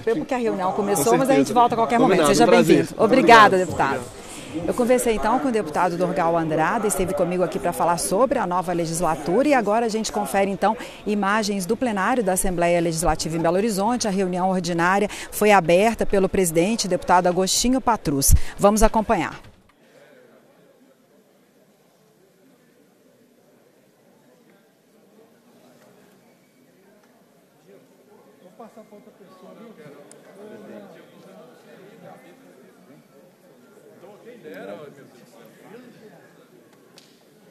Porque a reunião começou, mas a gente volta a qualquer momento. Seja bem-vindo. Obrigada, deputado. Eu conversei então com o deputado Dorgal Andrada, esteve comigo aqui para falar sobre a nova legislatura e agora a gente confere então imagens do plenário da Assembleia Legislativa em Belo Horizonte. A reunião ordinária foi aberta pelo presidente, deputado Agostinho Patrus. Vamos acompanhar.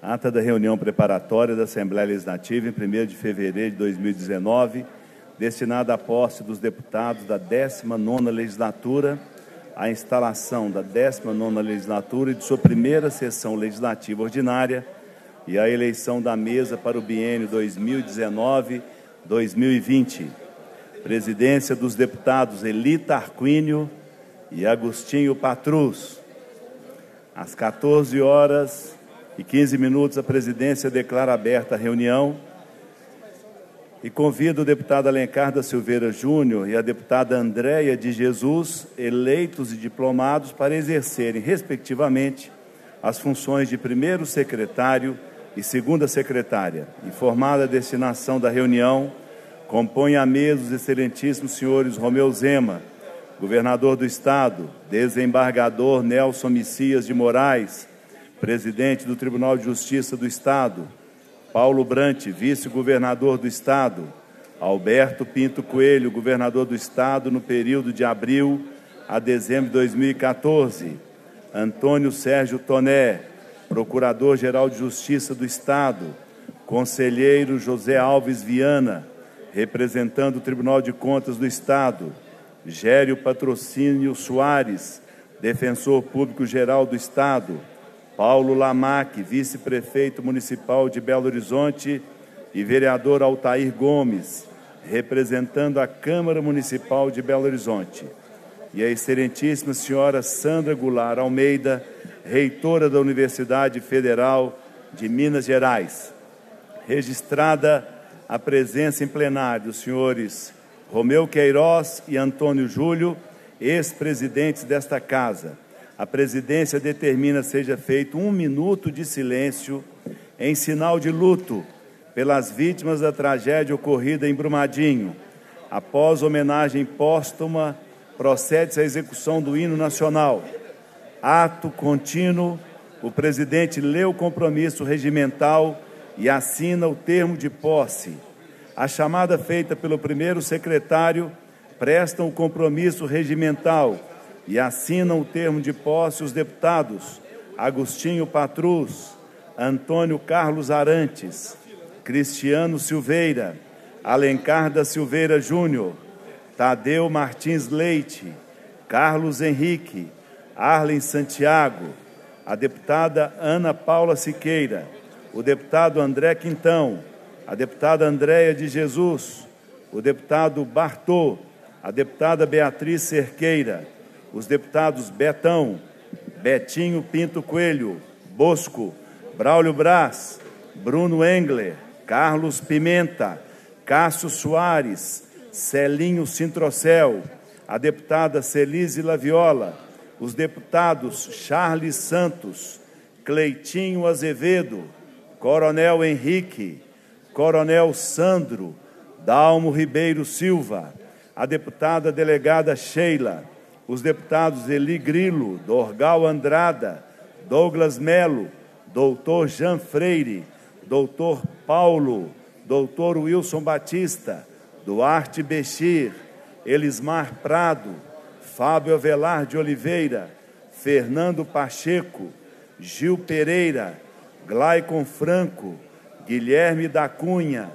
Ata da reunião preparatória da Assembleia Legislativa em 1 de fevereiro de 2019, destinada à posse dos deputados da 19ª legislatura, à instalação da 19ª legislatura e de sua primeira sessão legislativa ordinária e à eleição da mesa para o biênio 2019-2020 presidência dos deputados Elita Arquínio e Agostinho Patrus. Às 14 horas e 15 minutos, a presidência declara aberta a reunião e convida o deputado Alencar da Silveira Júnior e a deputada Andréia de Jesus, eleitos e diplomados, para exercerem, respectivamente, as funções de primeiro secretário e segunda secretária. Informada a destinação da reunião, Compõe a mesa os excelentíssimos senhores Romeu Zema, governador do Estado, desembargador Nelson Messias de Moraes, presidente do Tribunal de Justiça do Estado, Paulo Brant, vice-governador do Estado, Alberto Pinto Coelho, governador do Estado no período de abril a dezembro de 2014, Antônio Sérgio Toné, procurador-geral de Justiça do Estado, conselheiro José Alves Viana, representando o Tribunal de Contas do Estado, Gério Patrocínio Soares, defensor público geral do Estado, Paulo Lamac, vice-prefeito municipal de Belo Horizonte, e vereador Altair Gomes, representando a Câmara Municipal de Belo Horizonte. E a excelentíssima senhora Sandra Goulart Almeida, reitora da Universidade Federal de Minas Gerais, registrada a presença em plenário dos senhores Romeu Queiroz e Antônio Júlio, ex-presidentes desta casa. A presidência determina seja feito um minuto de silêncio em sinal de luto pelas vítimas da tragédia ocorrida em Brumadinho. Após homenagem póstuma, procede-se a execução do hino nacional. Ato contínuo, o presidente lê o compromisso regimental e assina o termo de posse. A chamada feita pelo primeiro secretário prestam o compromisso regimental e assinam o termo de posse os deputados Agostinho Patrus, Antônio Carlos Arantes, Cristiano Silveira, Alencar da Silveira Júnior, Tadeu Martins Leite, Carlos Henrique, Arlen Santiago, a deputada Ana Paula Siqueira, o deputado André Quintão, a deputada Andréia de Jesus, o deputado Bartô, a deputada Beatriz Cerqueira, os deputados Betão, Betinho Pinto Coelho, Bosco, Braulio Braz, Bruno Engler, Carlos Pimenta, Cássio Soares, Celinho Sintrocel, a deputada Celise Laviola, os deputados Charles Santos, Cleitinho Azevedo, Coronel Henrique, Coronel Sandro, Dalmo Ribeiro Silva, a deputada delegada Sheila, os deputados Eli Grilo, Dorgal Andrada, Douglas Melo, doutor Jean Freire, doutor Paulo, doutor Wilson Batista, Duarte Bechir, Elismar Prado, Fábio Avelar de Oliveira, Fernando Pacheco, Gil Pereira, Glaicon Franco, Guilherme da Cunha,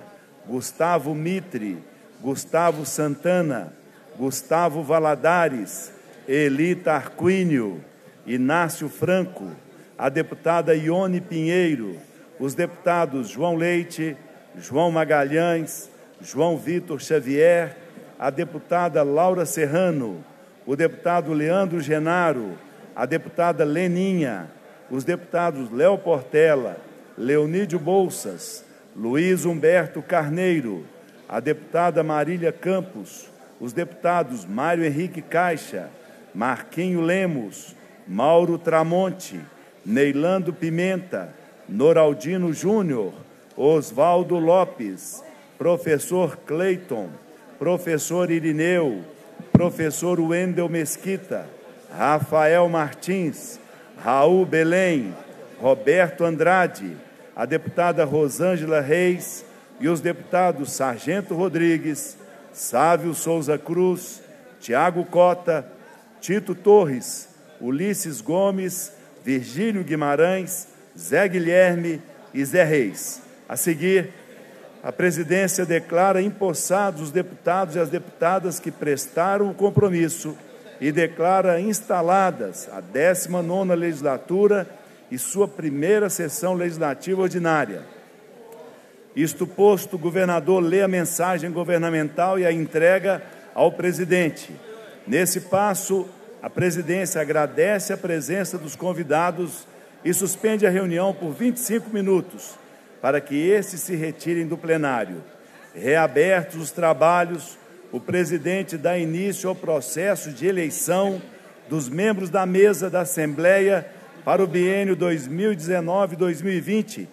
Gustavo Mitre, Gustavo Santana, Gustavo Valadares, Elita Arquínio, Inácio Franco, a deputada Ione Pinheiro, os deputados João Leite, João Magalhães, João Vitor Xavier, a deputada Laura Serrano, o deputado Leandro Genaro, a deputada Leninha, os deputados Léo Portela, Leonídio Bolsas, Luiz Humberto Carneiro, a deputada Marília Campos, os deputados Mário Henrique Caixa, Marquinho Lemos, Mauro Tramonte, Neilando Pimenta, Noraldino Júnior, Oswaldo Lopes, professor Cleiton, professor Irineu, professor Wendel Mesquita, Rafael Martins, Raul Belém, Roberto Andrade, a deputada Rosângela Reis e os deputados Sargento Rodrigues, Sávio Souza Cruz, Tiago Cota, Tito Torres, Ulisses Gomes, Virgílio Guimarães, Zé Guilherme e Zé Reis. A seguir, a presidência declara empossados os deputados e as deputadas que prestaram o compromisso e declara instaladas a 19ª legislatura e sua primeira sessão legislativa ordinária. Isto posto, o governador lê a mensagem governamental e a entrega ao presidente. Nesse passo, a presidência agradece a presença dos convidados e suspende a reunião por 25 minutos, para que estes se retirem do plenário. Reabertos os trabalhos, o presidente dá início ao processo de eleição dos membros da mesa da Assembleia para o biênio 2019-2020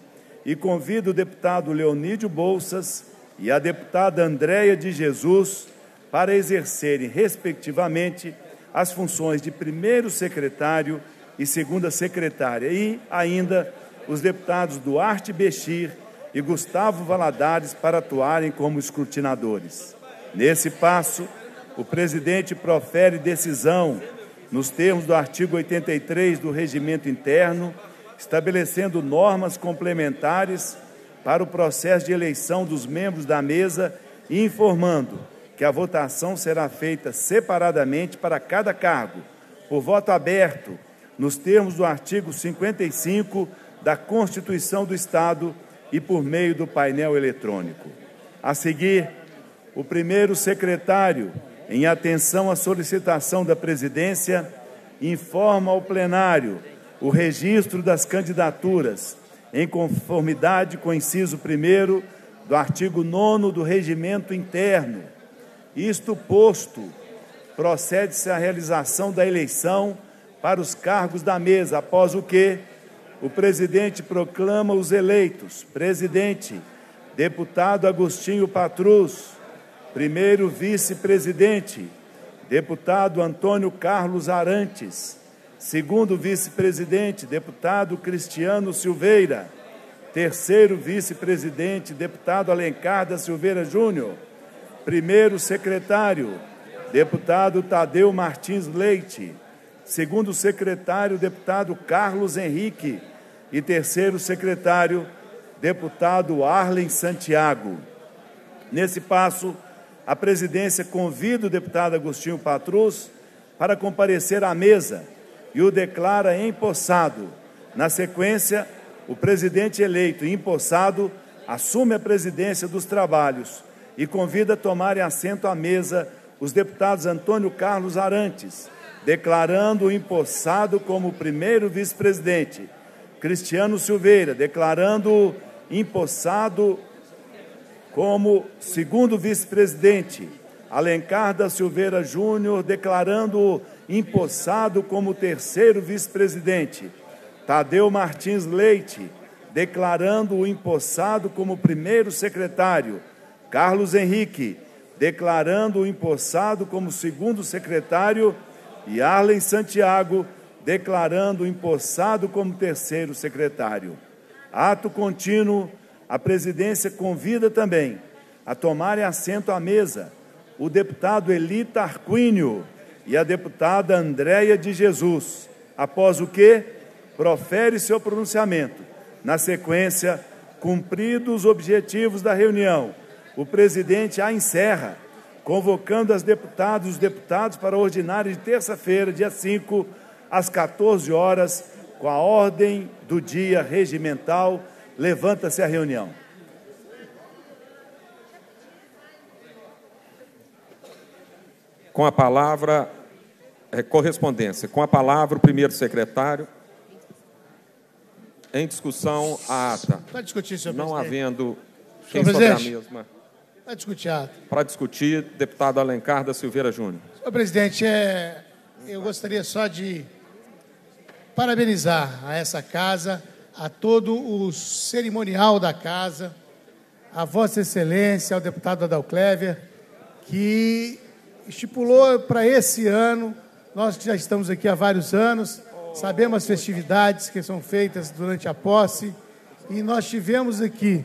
e convido o deputado Leonídio Bolsas e a deputada Andréia de Jesus para exercerem, respectivamente, as funções de primeiro secretário e segunda secretária, e ainda os deputados Duarte Bechir e Gustavo Valadares para atuarem como escrutinadores. Nesse passo, o presidente profere decisão nos termos do artigo 83 do Regimento Interno estabelecendo normas complementares para o processo de eleição dos membros da mesa e informando que a votação será feita separadamente para cada cargo, por voto aberto, nos termos do artigo 55 da Constituição do Estado e por meio do painel eletrônico. A seguir, o primeiro secretário, em atenção à solicitação da presidência, informa ao plenário o registro das candidaturas, em conformidade com o inciso 1 do artigo 9 do Regimento Interno. Isto posto, procede-se à realização da eleição para os cargos da mesa, após o que o presidente proclama os eleitos. Presidente, deputado Agostinho Patrus, primeiro vice-presidente, deputado Antônio Carlos Arantes, Segundo vice-presidente, deputado Cristiano Silveira. Terceiro vice-presidente, deputado Alencar da Silveira Júnior. Primeiro secretário, deputado Tadeu Martins Leite. Segundo secretário, deputado Carlos Henrique. E terceiro secretário, deputado Arlen Santiago. Nesse passo, a presidência convida o deputado Agostinho Patrus para comparecer à mesa e o declara empossado. Na sequência, o presidente eleito e empossado assume a presidência dos trabalhos e convida a tomarem assento à mesa os deputados Antônio Carlos Arantes, declarando o empossado como primeiro vice-presidente, Cristiano Silveira, declarando o empossado como segundo vice-presidente, Alencar da Silveira Júnior, declarando empossado como terceiro vice-presidente. Tadeu Martins Leite, declarando o empossado como primeiro secretário. Carlos Henrique, declarando o empossado como segundo secretário. E Arlen Santiago, declarando o empossado como terceiro secretário. Ato contínuo, a presidência convida também a tomarem assento à mesa o deputado Eli Tarquínio e a deputada Andréia de Jesus, após o que profere seu pronunciamento. Na sequência, cumpridos os objetivos da reunião, o presidente a encerra, convocando as deputadas e os deputados para a ordinária de terça-feira, dia 5, às 14 horas, com a ordem do dia regimental. Levanta-se a reunião. Com a palavra, é, correspondência. Com a palavra, o primeiro secretário. Em discussão, a ata. Pode discutir, senhor Não presidente. havendo quem sobre a mesma. Para discutir. Para discutir, deputado Alencar da Silveira Júnior. Senhor presidente, é, eu gostaria só de parabenizar a essa casa, a todo o cerimonial da casa, a Vossa Excelência, ao deputado Adal Clever, que estipulou para esse ano, nós que já estamos aqui há vários anos, sabemos as festividades que são feitas durante a posse, e nós tivemos aqui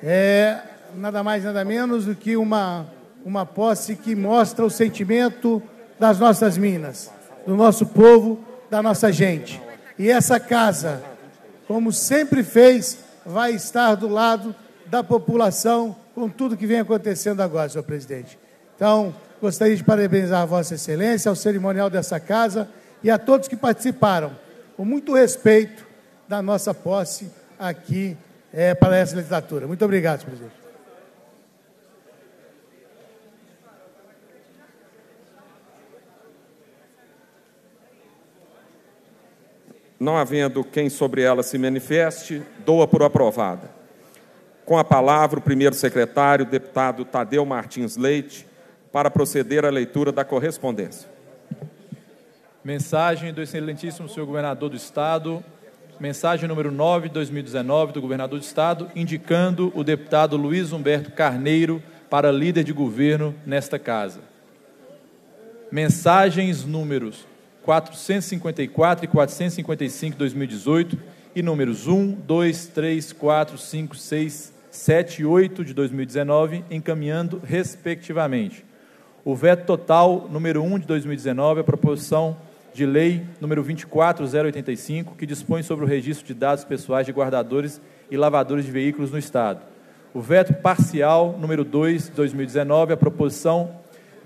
é, nada mais, nada menos do que uma, uma posse que mostra o sentimento das nossas minas, do nosso povo, da nossa gente. E essa casa, como sempre fez, vai estar do lado da população com tudo que vem acontecendo agora, senhor presidente. Então, gostaria de parabenizar a Vossa Excelência, ao cerimonial dessa casa e a todos que participaram, com muito respeito da nossa posse aqui é, para essa legislatura. Muito obrigado, senhor presidente. Não havendo quem sobre ela se manifeste, doa por aprovada. Com a palavra, o primeiro secretário, deputado Tadeu Martins Leite, para proceder à leitura da correspondência. Mensagem do excelentíssimo senhor governador do Estado, mensagem número 9 de 2019 do governador do Estado, indicando o deputado Luiz Humberto Carneiro para líder de governo nesta casa. Mensagens números 454 e 455 de 2018 e números 1, 2, 3, 4, 5, 6, 7 e 8 de 2019, encaminhando respectivamente. O veto total número 1 de 2019, a proposição de lei número 24085, que dispõe sobre o registro de dados pessoais de guardadores e lavadores de veículos no estado. O veto parcial número 2 de 2019, a proposição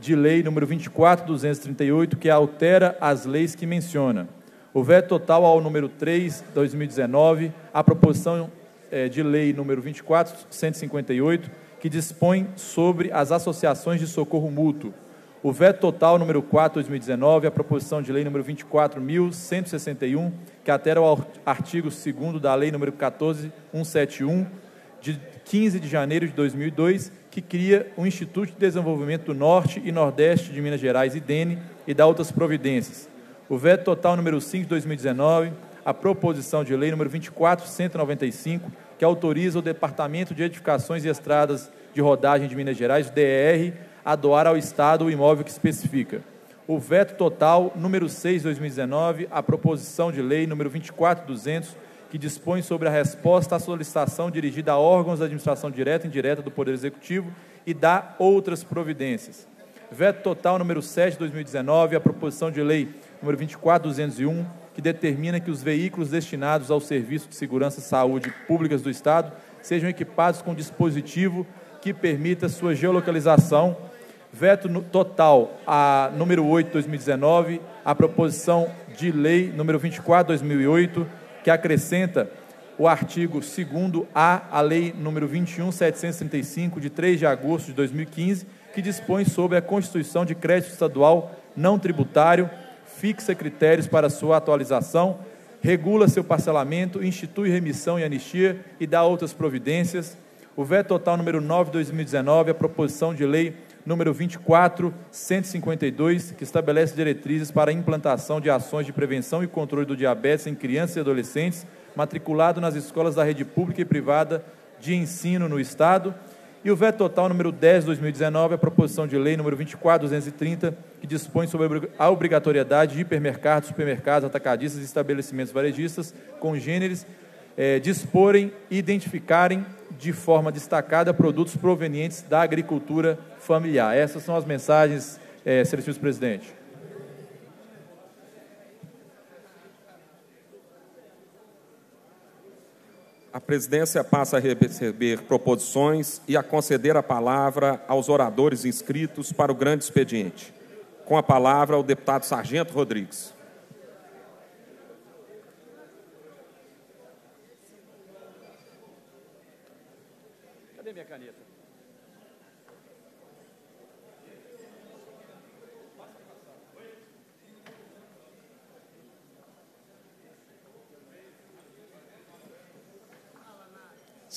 de lei número 24238, que altera as leis que menciona. O veto total ao número 3, 2019, a proposição é, de lei número 24158, que dispõe sobre as associações de socorro mútuo. O veto total número 4, 2019, a proposição de lei número 24.161, que altera o artigo 2 da lei número 14171, de 15 de janeiro de 2002, que cria o Instituto de Desenvolvimento do Norte e Nordeste de Minas Gerais, IDENE, e dá outras providências. O veto total número 5 de 2019, a proposição de lei número 24195, que autoriza o Departamento de Edificações e Estradas de Rodagem de Minas Gerais, DR, a doar ao Estado o imóvel que especifica. O veto total número 6 de 2019, a proposição de lei número 24200, que dispõe sobre a resposta à solicitação dirigida a órgãos da administração direta e indireta do Poder Executivo e dá outras providências. Veto total número 7 de 2019, a proposição de lei número 24201, que determina que os veículos destinados ao Serviço de Segurança e Saúde Públicas do Estado sejam equipados com dispositivo que permita sua geolocalização. Veto total a número 8 de 2019, a proposição de lei número 24 de 2008, que acrescenta o artigo 2A à Lei número 21735, de 3 de agosto de 2015, que dispõe sobre a constituição de crédito estadual não tributário, fixa critérios para sua atualização, regula seu parcelamento, institui remissão e anistia e dá outras providências. O veto total número 9 de 2019, a proposição de lei número 24152, que estabelece diretrizes para a implantação de ações de prevenção e controle do diabetes em crianças e adolescentes matriculado nas escolas da rede pública e privada de ensino no Estado. E o veto total número 10 de 2019, a proposição de lei número 24230, que dispõe sobre a obrigatoriedade de hipermercados, supermercados, atacadistas e estabelecimentos varejistas congêneres é, disporem e identificarem de forma destacada produtos provenientes da agricultura familiar. Essas são as mensagens, é, excelentíssimo presidente. A presidência passa a receber proposições e a conceder a palavra aos oradores inscritos para o grande expediente. Com a palavra, o deputado Sargento Rodrigues.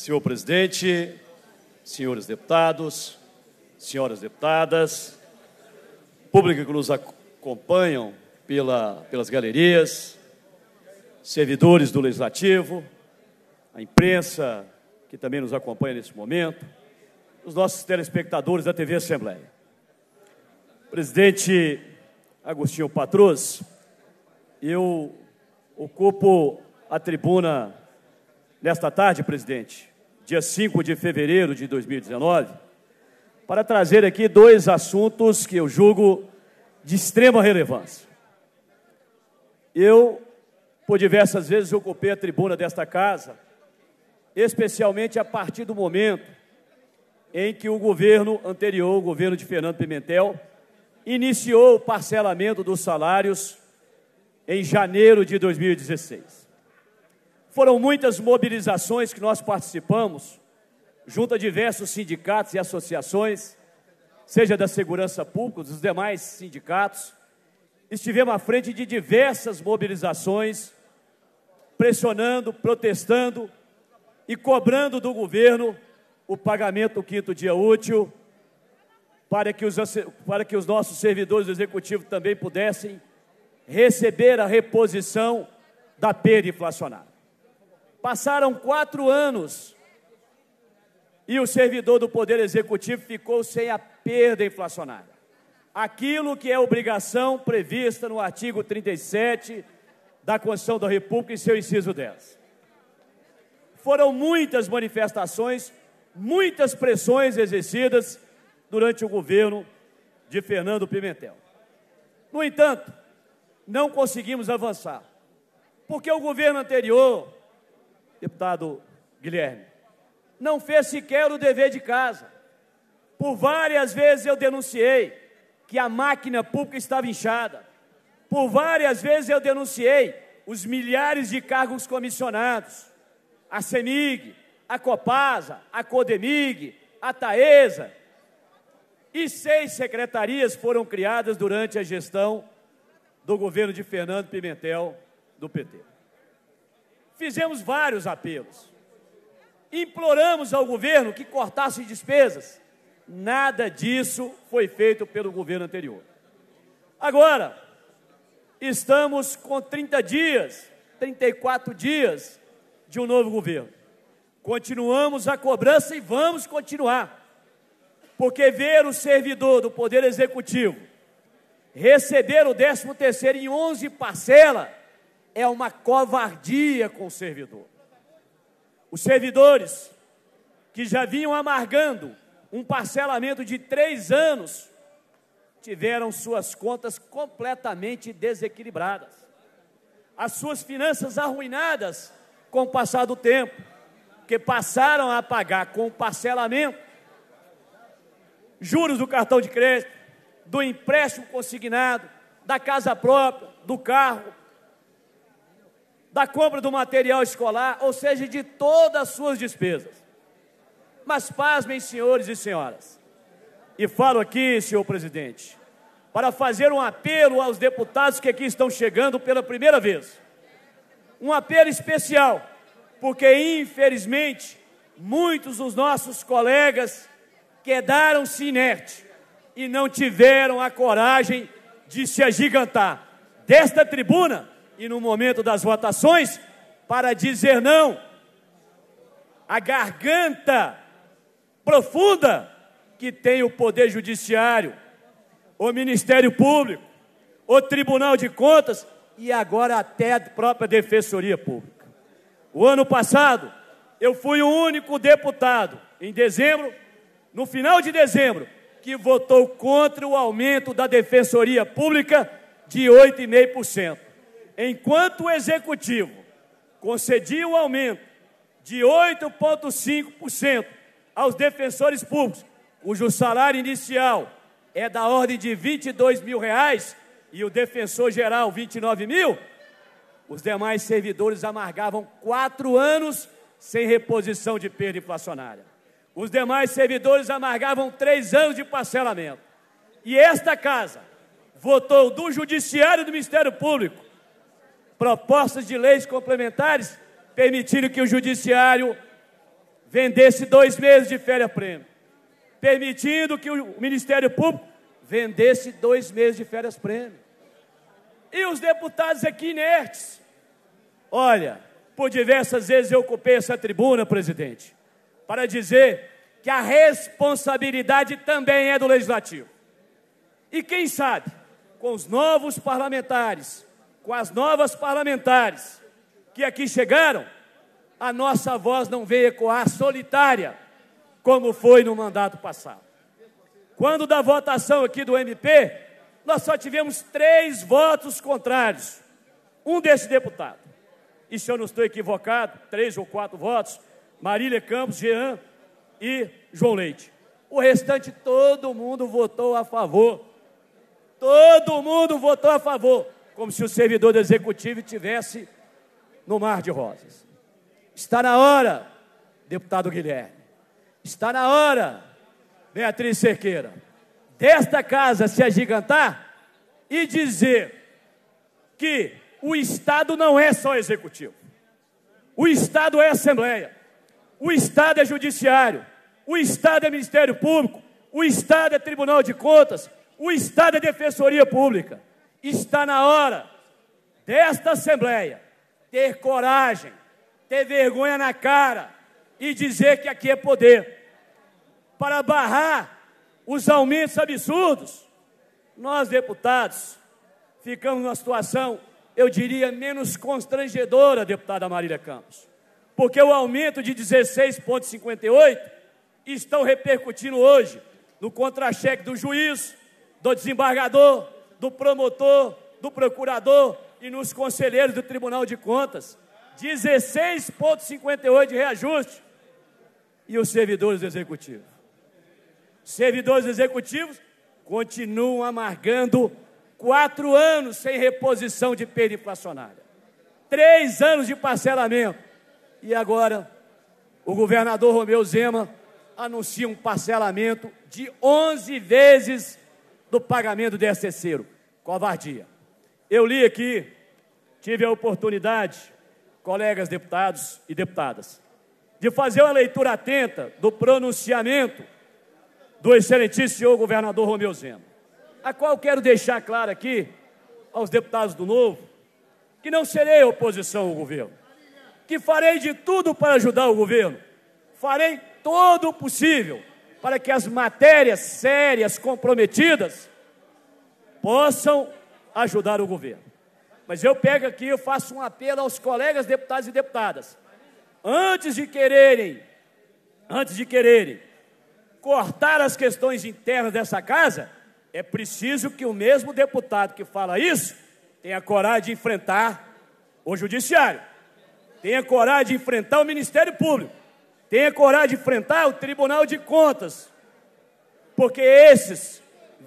Senhor presidente, senhores deputados, senhoras deputadas, público que nos acompanham pela, pelas galerias, servidores do Legislativo, a imprensa que também nos acompanha nesse momento, os nossos telespectadores da TV Assembleia. Presidente Agostinho Patrus, eu ocupo a tribuna nesta tarde, presidente, dia 5 de fevereiro de 2019, para trazer aqui dois assuntos que eu julgo de extrema relevância. Eu, por diversas vezes, ocupei a tribuna desta casa, especialmente a partir do momento em que o governo anterior, o governo de Fernando Pimentel, iniciou o parcelamento dos salários em janeiro de 2016. Foram muitas mobilizações que nós participamos, junto a diversos sindicatos e associações, seja da segurança pública, dos demais sindicatos. Estivemos à frente de diversas mobilizações, pressionando, protestando e cobrando do governo o pagamento do quinto dia útil, para que os, para que os nossos servidores do executivo também pudessem receber a reposição da perda inflacionária. Passaram quatro anos e o servidor do Poder Executivo ficou sem a perda inflacionária. Aquilo que é obrigação prevista no artigo 37 da Constituição da República, em seu inciso 10. Foram muitas manifestações, muitas pressões exercidas durante o governo de Fernando Pimentel. No entanto, não conseguimos avançar, porque o governo anterior, deputado Guilherme, não fez sequer o dever de casa. Por várias vezes eu denunciei que a máquina pública estava inchada. Por várias vezes eu denunciei os milhares de cargos comissionados. A CEMIG, a Copasa, a Codemig, a Taesa, e seis secretarias foram criadas durante a gestão do governo de Fernando Pimentel, do PT. Fizemos vários apelos. Imploramos ao governo que cortasse despesas. Nada disso foi feito pelo governo anterior. Agora, estamos com 30 dias, 34 dias de um novo governo. Continuamos a cobrança e vamos continuar. Porque ver o servidor do Poder Executivo receber o 13 terceiro em 11 parcelas é uma covardia com o servidor. Os servidores que já vinham amargando um parcelamento de três anos tiveram suas contas completamente desequilibradas, as suas finanças arruinadas com o passar do tempo, que passaram a pagar com o parcelamento juros do cartão de crédito, do empréstimo consignado, da casa própria, do carro, da compra do material escolar, ou seja, de todas as suas despesas. Mas pasmem, senhores e senhoras, e falo aqui, senhor presidente, para fazer um apelo aos deputados que aqui estão chegando pela primeira vez. Um apelo especial, porque infelizmente muitos dos nossos colegas quedaram-se inertes e não tiveram a coragem de se agigantar desta tribuna e no momento das votações para dizer não. A garganta profunda que tem o Poder Judiciário, o Ministério Público, o Tribunal de Contas e agora até a própria Defensoria Pública. O ano passado, eu fui o único deputado, em dezembro, no final de dezembro, que votou contra o aumento da Defensoria Pública de 8,5%. Enquanto o Executivo concedia o aumento de 8,5% aos defensores públicos, cujo salário inicial é da ordem de 22 mil reais e o defensor geral 29 mil, os demais servidores amargavam quatro anos sem reposição de perda inflacionária. Os demais servidores amargavam três anos de parcelamento. E esta casa votou do Judiciário e do Ministério Público propostas de leis complementares permitindo que o Judiciário vendesse dois meses de férias prêmio, permitindo que o Ministério Público vendesse dois meses de férias prêmio. E os deputados aqui inertes. Olha, por diversas vezes eu ocupei essa tribuna, presidente, para dizer que a responsabilidade também é do legislativo. E quem sabe, com os novos parlamentares, com as novas parlamentares que aqui chegaram, a nossa voz não veio ecoar solitária, como foi no mandato passado. Quando da votação aqui do MP, nós só tivemos três votos contrários. Um desses deputados. E se eu não estou equivocado, três ou quatro votos, Marília Campos, Jean e João Leite. O restante, todo mundo votou a favor. Todo mundo votou a favor. Como se o servidor do executivo tivesse no mar de rosas. Está na hora, deputado Guilherme. Está na hora Beatriz Cerqueira, desta casa se agigantar e dizer que o Estado não é só executivo. O Estado é Assembleia. O Estado é Judiciário. O Estado é Ministério Público. O Estado é Tribunal de Contas. O Estado é Defensoria Pública. Está na hora desta Assembleia ter coragem, ter vergonha na cara e dizer que aqui é poder. Para barrar os aumentos absurdos, nós, deputados, ficamos numa situação, eu diria, menos constrangedora, deputada Marília Campos, porque o aumento de 16,58 estão repercutindo hoje no contra-cheque do juiz, do desembargador, do promotor, do procurador e nos conselheiros do Tribunal de Contas. 16,58 de reajuste. E os servidores executivos? servidores executivos continuam amargando quatro anos sem reposição de perda inflacionária, três anos de parcelamento, e agora o governador Romeu Zema anuncia um parcelamento de 11 vezes do pagamento desse terceiro. Covardia. Eu li aqui, tive a oportunidade, colegas deputados e deputadas, de fazer uma leitura atenta do pronunciamento do excelentíssimo senhor governador Romeu Zema, a qual quero deixar claro aqui aos deputados do Novo que não serei oposição ao governo, que farei de tudo para ajudar o governo, farei todo o possível para que as matérias sérias comprometidas possam ajudar o governo. Mas eu pego aqui e faço um apelo aos colegas deputados e deputadas. Antes de quererem, antes de quererem cortar as questões internas dessa casa, é preciso que o mesmo deputado que fala isso tenha coragem de enfrentar o judiciário, tenha coragem de enfrentar o Ministério Público, tenha coragem de enfrentar o Tribunal de Contas, porque esses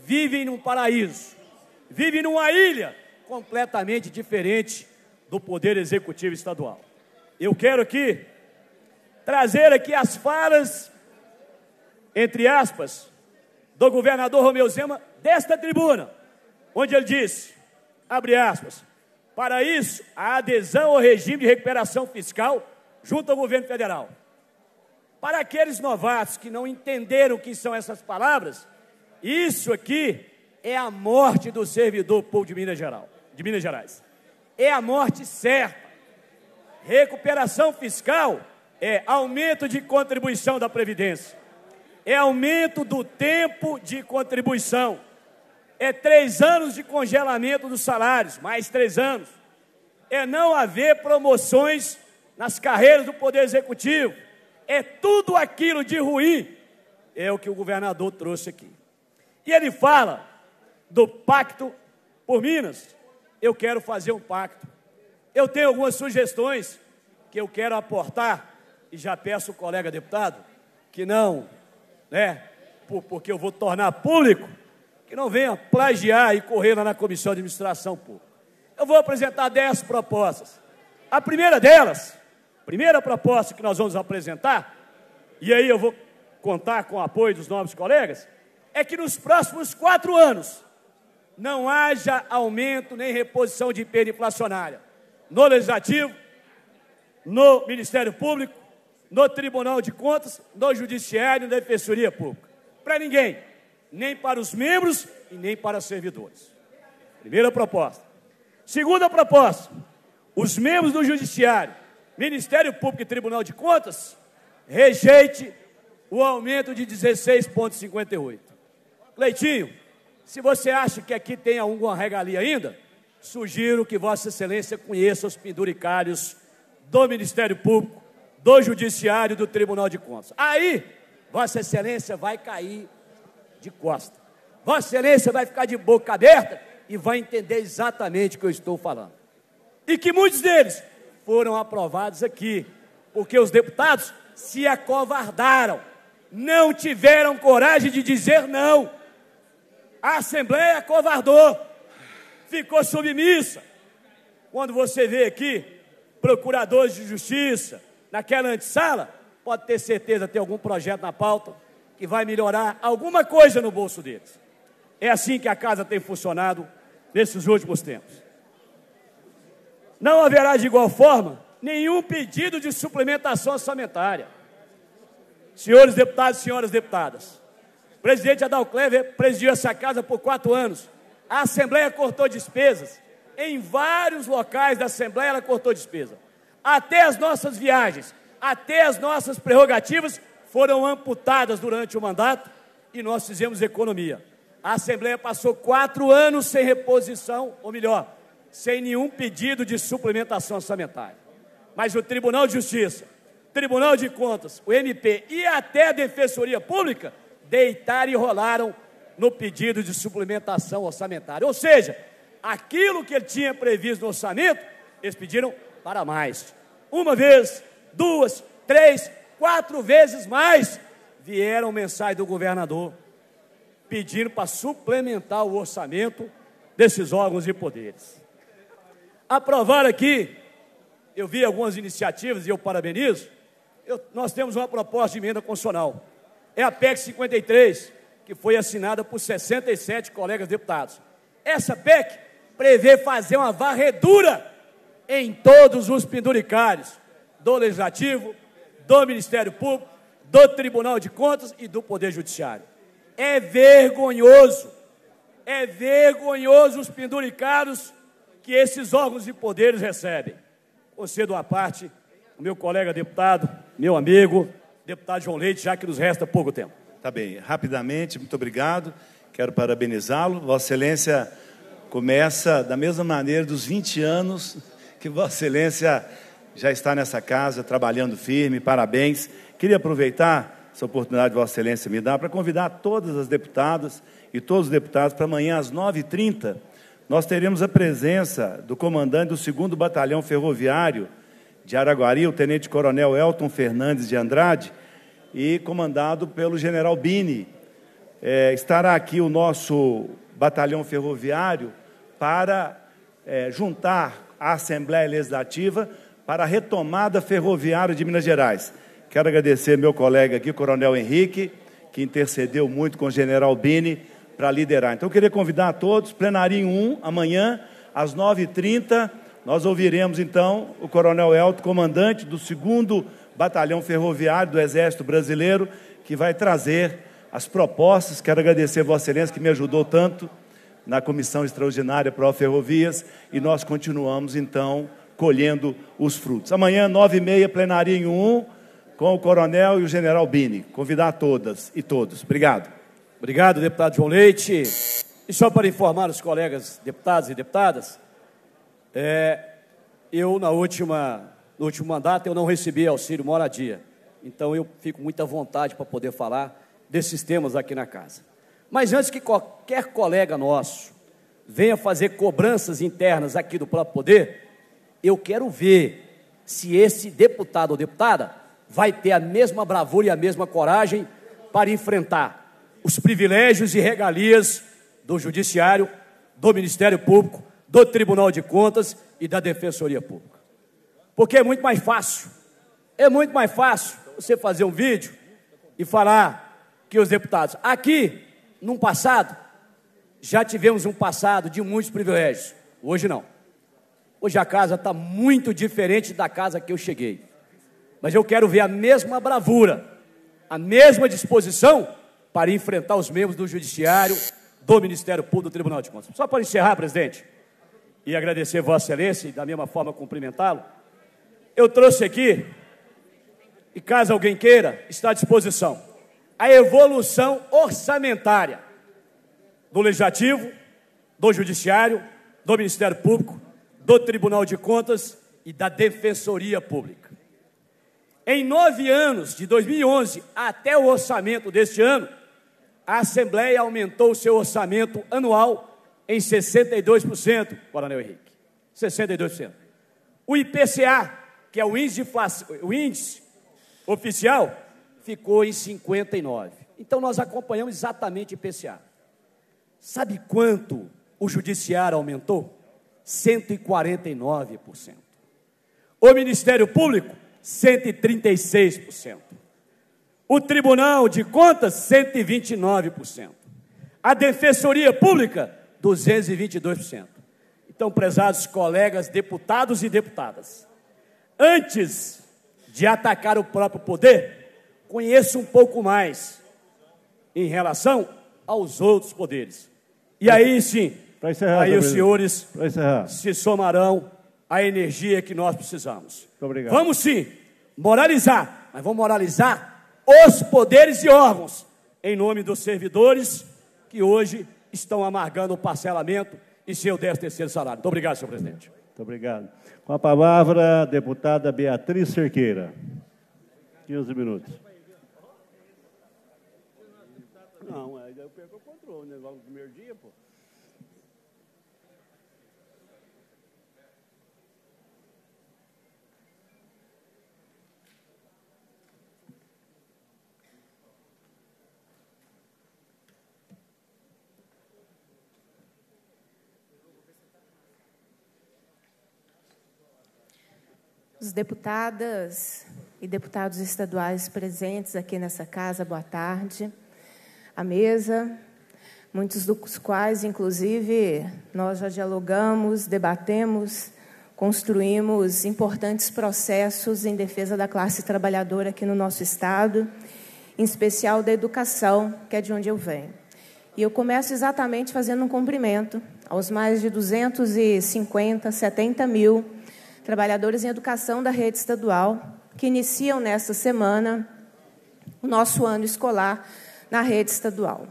vivem num paraíso, vivem numa ilha completamente diferente do poder executivo estadual. Eu quero aqui trazer aqui as falas entre aspas, do governador Romeu Zema desta tribuna, onde ele disse, abre aspas, para isso, a adesão ao regime de recuperação fiscal junto ao governo federal. Para aqueles novatos que não entenderam o que são essas palavras, isso aqui é a morte do servidor público de Minas, Geral, de Minas Gerais. É a morte certa. Recuperação fiscal é aumento de contribuição da Previdência é aumento do tempo de contribuição, é três anos de congelamento dos salários, mais três anos, é não haver promoções nas carreiras do Poder Executivo, é tudo aquilo de ruim, é o que o governador trouxe aqui. E ele fala do pacto por Minas. Eu quero fazer um pacto. Eu tenho algumas sugestões que eu quero aportar, e já peço ao colega deputado que não né? Porque eu vou tornar público, que não venha plagiar e correr lá na Comissão de Administração Pública. Eu vou apresentar dez propostas. A primeira delas, primeira proposta que nós vamos apresentar, e aí eu vou contar com o apoio dos novos colegas, é que nos próximos quatro anos não haja aumento nem reposição de perda inflacionária no Legislativo, no Ministério Público no Tribunal de Contas, no Judiciário e na Defensoria Pública. Para ninguém, nem para os membros e nem para os servidores. Primeira proposta. Segunda proposta: os membros do Judiciário, Ministério Público e Tribunal de Contas rejeite o aumento de 16,58. Cleitinho, se você acha que aqui tem alguma regalia ainda, sugiro que Vossa Excelência conheça os penduricários do Ministério Público, do Judiciário e do Tribunal de Contas. Aí, Vossa Excelência vai cair de costa. Vossa Excelência vai ficar de boca aberta e vai entender exatamente o que eu estou falando. E que muitos deles foram aprovados aqui, porque os deputados se acovardaram, não tiveram coragem de dizer não. A Assembleia acovardou, ficou submissa. Quando você vê aqui procuradores de justiça naquela antessala, pode ter certeza tem algum projeto na pauta que vai melhorar alguma coisa no bolso deles. É assim que a casa tem funcionado nesses últimos tempos. Não haverá de igual forma nenhum pedido de suplementação orçamentária. Senhores deputados senhoras deputadas, o presidente Adal Clever presidiu essa casa por quatro anos. A Assembleia cortou despesas. Em vários locais da Assembleia ela cortou despesa. Até as nossas viagens, até as nossas prerrogativas foram amputadas durante o mandato e nós fizemos economia. A Assembleia passou quatro anos sem reposição, ou melhor, sem nenhum pedido de suplementação orçamentária. Mas o Tribunal de Justiça, Tribunal de Contas, o MP e até a Defensoria Pública deitaram e rolaram no pedido de suplementação orçamentária. Ou seja, aquilo que ele tinha previsto no orçamento, eles pediram para mais. Uma vez, duas, três, quatro vezes mais vieram mensagens do governador pedindo para suplementar o orçamento desses órgãos e poderes. Aprovar aqui, eu vi algumas iniciativas e eu parabenizo, eu, nós temos uma proposta de emenda constitucional. É a PEC 53, que foi assinada por 67 colegas deputados. Essa PEC prevê fazer uma varredura em todos os penduricários do Legislativo, do Ministério Público, do Tribunal de Contas e do Poder Judiciário. É vergonhoso, é vergonhoso os penduricados que esses órgãos e poderes recebem. Concedo uma parte, o meu colega deputado, meu amigo, deputado João Leite, já que nos resta pouco tempo. Tá bem, rapidamente, muito obrigado. Quero parabenizá-lo. Vossa Excelência começa da mesma maneira dos 20 anos que Vossa Excelência já está nessa casa trabalhando firme, parabéns. Queria aproveitar essa oportunidade Vossa Excelência me dá para convidar todas as deputadas e todos os deputados para amanhã às 9h30. Nós teremos a presença do comandante do 2 Batalhão Ferroviário de Araguari, o Tenente Coronel Elton Fernandes de Andrade, e comandado pelo General Bini. É, estará aqui o nosso batalhão ferroviário para é, juntar a Assembleia Legislativa para a retomada ferroviária de Minas Gerais. Quero agradecer meu colega aqui, Coronel Henrique, que intercedeu muito com o General Bini para liderar. Então, eu queria convidar a todos, plenarinho 1, amanhã, às 9h30, nós ouviremos então o Coronel Elton, comandante do 2 Batalhão Ferroviário do Exército Brasileiro, que vai trazer as propostas. Quero agradecer a Vossa Excelência que me ajudou tanto na Comissão Extraordinária para Ferrovias e nós continuamos então colhendo os frutos. Amanhã, nove e meia, plenarinho 1, com o coronel e o general Bini. Convidar todas e todos. Obrigado. Obrigado, deputado João Leite. E só para informar os colegas deputados e deputadas, é, eu, na última, no último mandato, eu não recebi auxílio moradia. Então, eu fico muito à vontade para poder falar desses temas aqui na casa. Mas antes que qualquer colega nosso venha fazer cobranças internas aqui do próprio poder, eu quero ver se esse deputado ou deputada vai ter a mesma bravura e a mesma coragem para enfrentar os privilégios e regalias do Judiciário, do Ministério Público, do Tribunal de Contas e da Defensoria Pública. Porque é muito mais fácil, é muito mais fácil você fazer um vídeo e falar que os deputados, aqui, num passado, já tivemos um passado de muitos privilégios, hoje não. Hoje a casa está muito diferente da casa que eu cheguei. Mas eu quero ver a mesma bravura, a mesma disposição para enfrentar os membros do Judiciário, do Ministério Público do Tribunal de Contas. Só para encerrar, presidente, e agradecer Vossa Excelência e da mesma forma cumprimentá-lo, eu trouxe aqui, e caso alguém queira, está à disposição, a evolução orçamentária do Legislativo, do Judiciário, do Ministério Público, do Tribunal de Contas e da Defensoria Pública. Em nove anos, de 2011 até o orçamento deste ano, a Assembleia aumentou seu orçamento anual em 62%, Coronel Henrique. 62%. O IPCA, que é o índice, o índice oficial, ficou em 59%. Então nós acompanhamos exatamente o IPCA. Sabe quanto o judiciário aumentou? 149%. O Ministério Público, 136%. O Tribunal de Contas, 129%. A Defensoria Pública, 222%. Então, prezados colegas deputados e deputadas, antes de atacar o próprio poder, conheça um pouco mais em relação aos outros poderes. E aí sim, aí os senhores se somarão à energia que nós precisamos. Vamos sim moralizar, mas vamos moralizar os poderes e órgãos em nome dos servidores que hoje estão amargando o parcelamento e seu 13 terceiro salário. Muito obrigado, senhor presidente. Muito obrigado. Com a palavra, a deputada Beatriz Cerqueira. 15 minutos. Não, aí eu perco o controle, né? Logo no primeiro dia, pô. Os deputadas e deputados estaduais presentes aqui nessa casa, boa tarde. A mesa, muitos dos quais, inclusive, nós já dialogamos, debatemos, construímos importantes processos em defesa da classe trabalhadora aqui no nosso Estado, em especial da educação, que é de onde eu venho. E eu começo exatamente fazendo um cumprimento aos mais de 250, 70 mil trabalhadores em educação da rede estadual, que iniciam nesta semana o nosso ano escolar na rede estadual.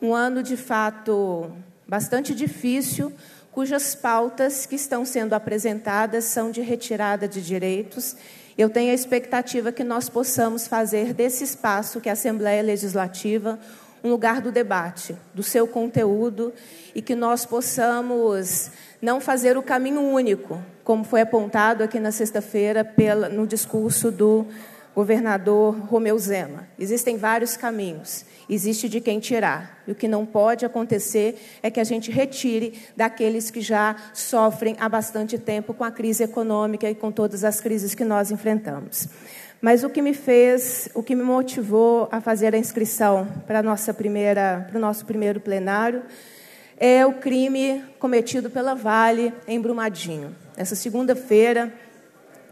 Um ano, de fato, bastante difícil, cujas pautas que estão sendo apresentadas são de retirada de direitos. Eu tenho a expectativa que nós possamos fazer desse espaço, que a Assembleia Legislativa, um lugar do debate, do seu conteúdo, e que nós possamos não fazer o caminho único, como foi apontado aqui na sexta-feira no discurso do governador Romeu Zema. Existem vários caminhos, existe de quem tirar. E o que não pode acontecer é que a gente retire daqueles que já sofrem há bastante tempo com a crise econômica e com todas as crises que nós enfrentamos. Mas o que me fez, o que me motivou a fazer a inscrição para nossa primeira, para o nosso primeiro plenário, é o crime cometido pela Vale em Brumadinho. Essa segunda-feira,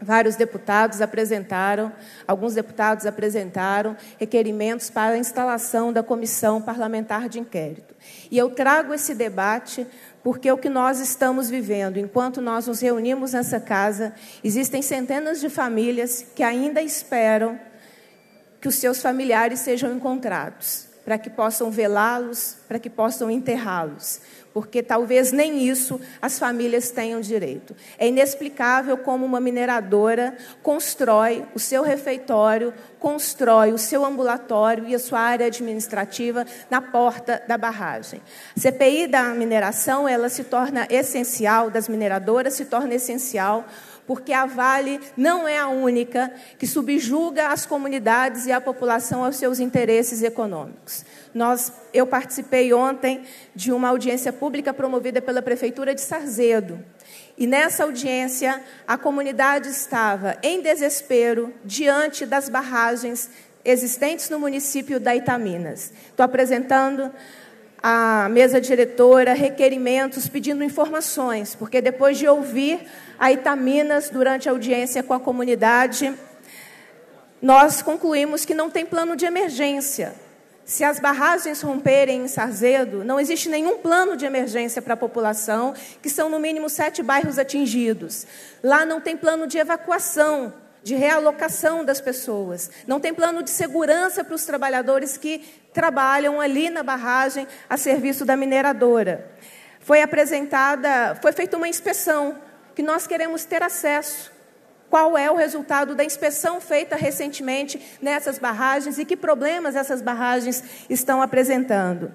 vários deputados apresentaram, alguns deputados apresentaram requerimentos para a instalação da comissão parlamentar de inquérito. E eu trago esse debate porque o que nós estamos vivendo, enquanto nós nos reunimos nessa casa, existem centenas de famílias que ainda esperam que os seus familiares sejam encontrados para que possam velá-los, para que possam enterrá-los, porque talvez nem isso as famílias tenham direito. É inexplicável como uma mineradora constrói o seu refeitório, constrói o seu ambulatório e a sua área administrativa na porta da barragem. CPI da mineração, ela se torna essencial, das mineradoras se torna essencial porque a Vale não é a única que subjuga as comunidades e a população aos seus interesses econômicos. Nós, eu participei ontem de uma audiência pública promovida pela Prefeitura de Sarzedo. E nessa audiência, a comunidade estava em desespero diante das barragens existentes no município da Itaminas. Estou apresentando à mesa diretora requerimentos pedindo informações, porque depois de ouvir a Itaminas durante a audiência com a comunidade, nós concluímos que não tem plano de emergência. Se as barragens romperem em Sarzedo, não existe nenhum plano de emergência para a população, que são no mínimo sete bairros atingidos. Lá não tem plano de evacuação, de realocação das pessoas. Não tem plano de segurança para os trabalhadores que trabalham ali na barragem a serviço da mineradora. Foi apresentada, foi feita uma inspeção que nós queremos ter acesso qual é o resultado da inspeção feita recentemente nessas barragens e que problemas essas barragens estão apresentando.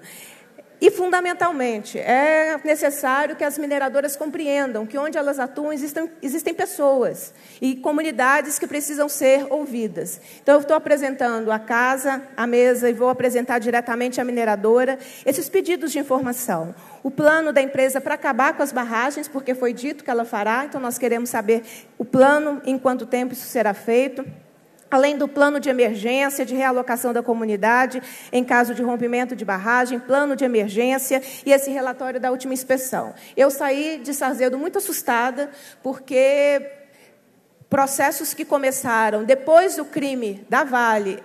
E, fundamentalmente, é necessário que as mineradoras compreendam que onde elas atuam existem, existem pessoas e comunidades que precisam ser ouvidas. Então, eu estou apresentando a casa, a mesa e vou apresentar diretamente à mineradora esses pedidos de informação o plano da empresa para acabar com as barragens, porque foi dito que ela fará, então nós queremos saber o plano, em quanto tempo isso será feito. Além do plano de emergência, de realocação da comunidade em caso de rompimento de barragem, plano de emergência e esse relatório da última inspeção. Eu saí de Sarzedo muito assustada, porque processos que começaram depois do crime da Vale,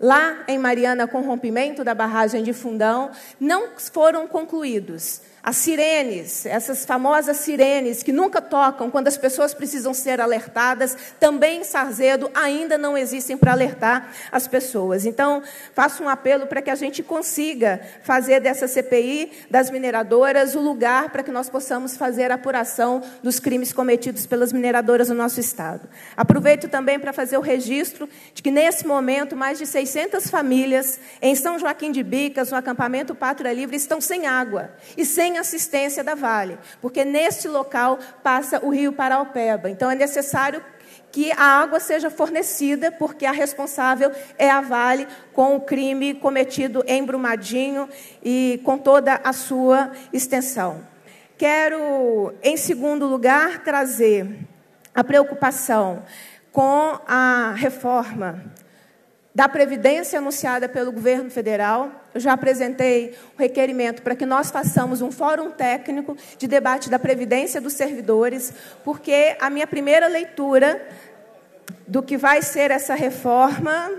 lá em Mariana com rompimento da barragem de Fundão, não foram concluídos. As sirenes, essas famosas sirenes que nunca tocam quando as pessoas precisam ser alertadas, também em Sarzedo ainda não existem para alertar as pessoas. Então, faço um apelo para que a gente consiga fazer dessa CPI das mineradoras o lugar para que nós possamos fazer a apuração dos crimes cometidos pelas mineradoras no nosso estado. Aproveito também para fazer o registro de que nesse momento mais de 600 famílias em São Joaquim de Bicas, no acampamento Pátria Livre, estão sem água e sem assistência da Vale, porque neste local passa o rio Paraupeba. Então é necessário que a água seja fornecida, porque a responsável é a Vale com o crime cometido em Brumadinho e com toda a sua extensão. Quero, em segundo lugar, trazer a preocupação com a reforma da Previdência anunciada pelo governo federal. Eu já apresentei o um requerimento para que nós façamos um fórum técnico de debate da Previdência dos servidores, porque a minha primeira leitura do que vai ser essa reforma